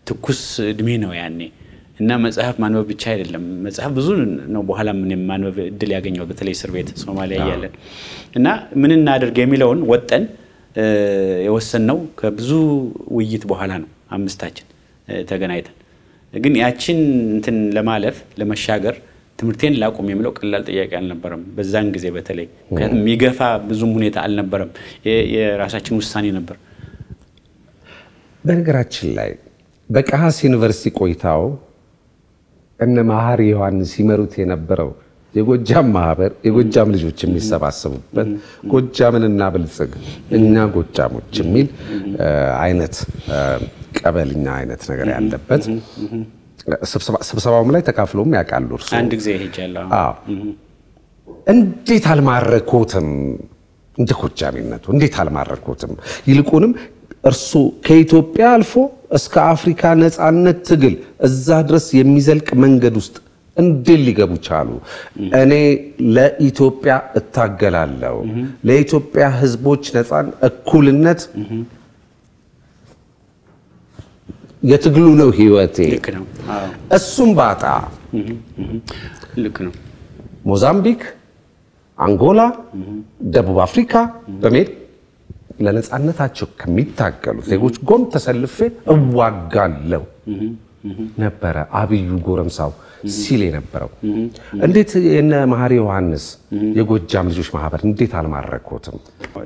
ትኩስ እድሜ ነው ያኔ እና መጽሐፍ ማንበብ ብቻ አይደለም። መጽሐፍ ብዙ ነው። በኋላ ምን ማንበብ እድል ያገኘው በተለይ እስር ቤት ሶማሊያ እያለን እና ምን እናደርግ የሚለውን ወጠን የወሰንነው ከብዙ ውይይት በኋላ ነው። አምስታችን ተገናኝተን ግን ያችን እንትን ለማለፍ ለመሻገር ትምህርቴን ላቁም የሚለው ቀላል ጥያቄ አልነበረም። በዛን ጊዜ በተለይ ምክንያቱም የሚገፋ ብዙም ሁኔታ አልነበረም። የራሳችን ውሳኔ ነበር። በነገራችን ላይ በቀሃስ ዩኒቨርሲቲ ቆይታው እነ መሐሪ ዮሐንስ ሲመሩት የነበረው የጎጃም ማህበር የጎጃም ልጆች የሚሰባሰቡበት ጎጃምን እናብልጽግ እኛ ጎጃሞች የሚል አይነት ቀበልኛ አይነት ነገር ያለበት ስብሰባውም ላይ ተካፍሎም ያውቃሉ። እርሱ አንድ ጊዜ ሄጃለሁ። እንዴት አልማረኮትም? እንደ ጎጃሚነቱ እንዴት አልማረኮትም? ይልቁንም እርሱ ከኢትዮጵያ አልፎ እስከ አፍሪካ ነፃነት ትግል እዛ ድረስ የሚዘልቅ መንገድ ውስጥ እንዴት ሊገቡ ቻሉ? እኔ ለኢትዮጵያ እታገላለሁ፣ ለኢትዮጵያ ሕዝቦች ነፃን እኩልነት የትግሉ ነው ህይወቴ። እሱም ባጣ ልክ ነው። ሞዛምቢክ፣ አንጎላ፣ ደቡብ አፍሪካ በመሄድ ለነፃነታቸው ከሚታገሉ ዜጎች ጎን ተሰልፌ እዋጋለሁ ነበረ አብዩ ጎረምሳው ሲል የነበረው። እንዴት የነ መሐሪ ዮሐንስ የጎጃም ልጆች ማህበር እንዴት አልማረኮትም?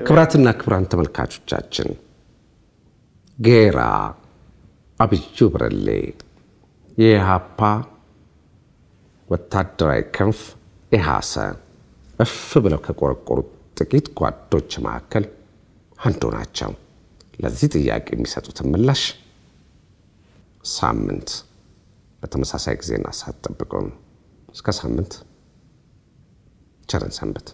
ክብራትና ክብራን ተመልካቾቻችን ጌራ አብዩ ብረሌ የኢሃፓ ወታደራዊ ክንፍ ኢሃሰ እፍ ብለው ከቆረቆሩት ጥቂት ጓዶች መካከል አንዱ ናቸው። ለዚህ ጥያቄ የሚሰጡትን ምላሽ ሳምንት በተመሳሳይ ጊዜና ሰዓት ጠብቀውን። እስከ ሳምንት ቸርን ሰንብት።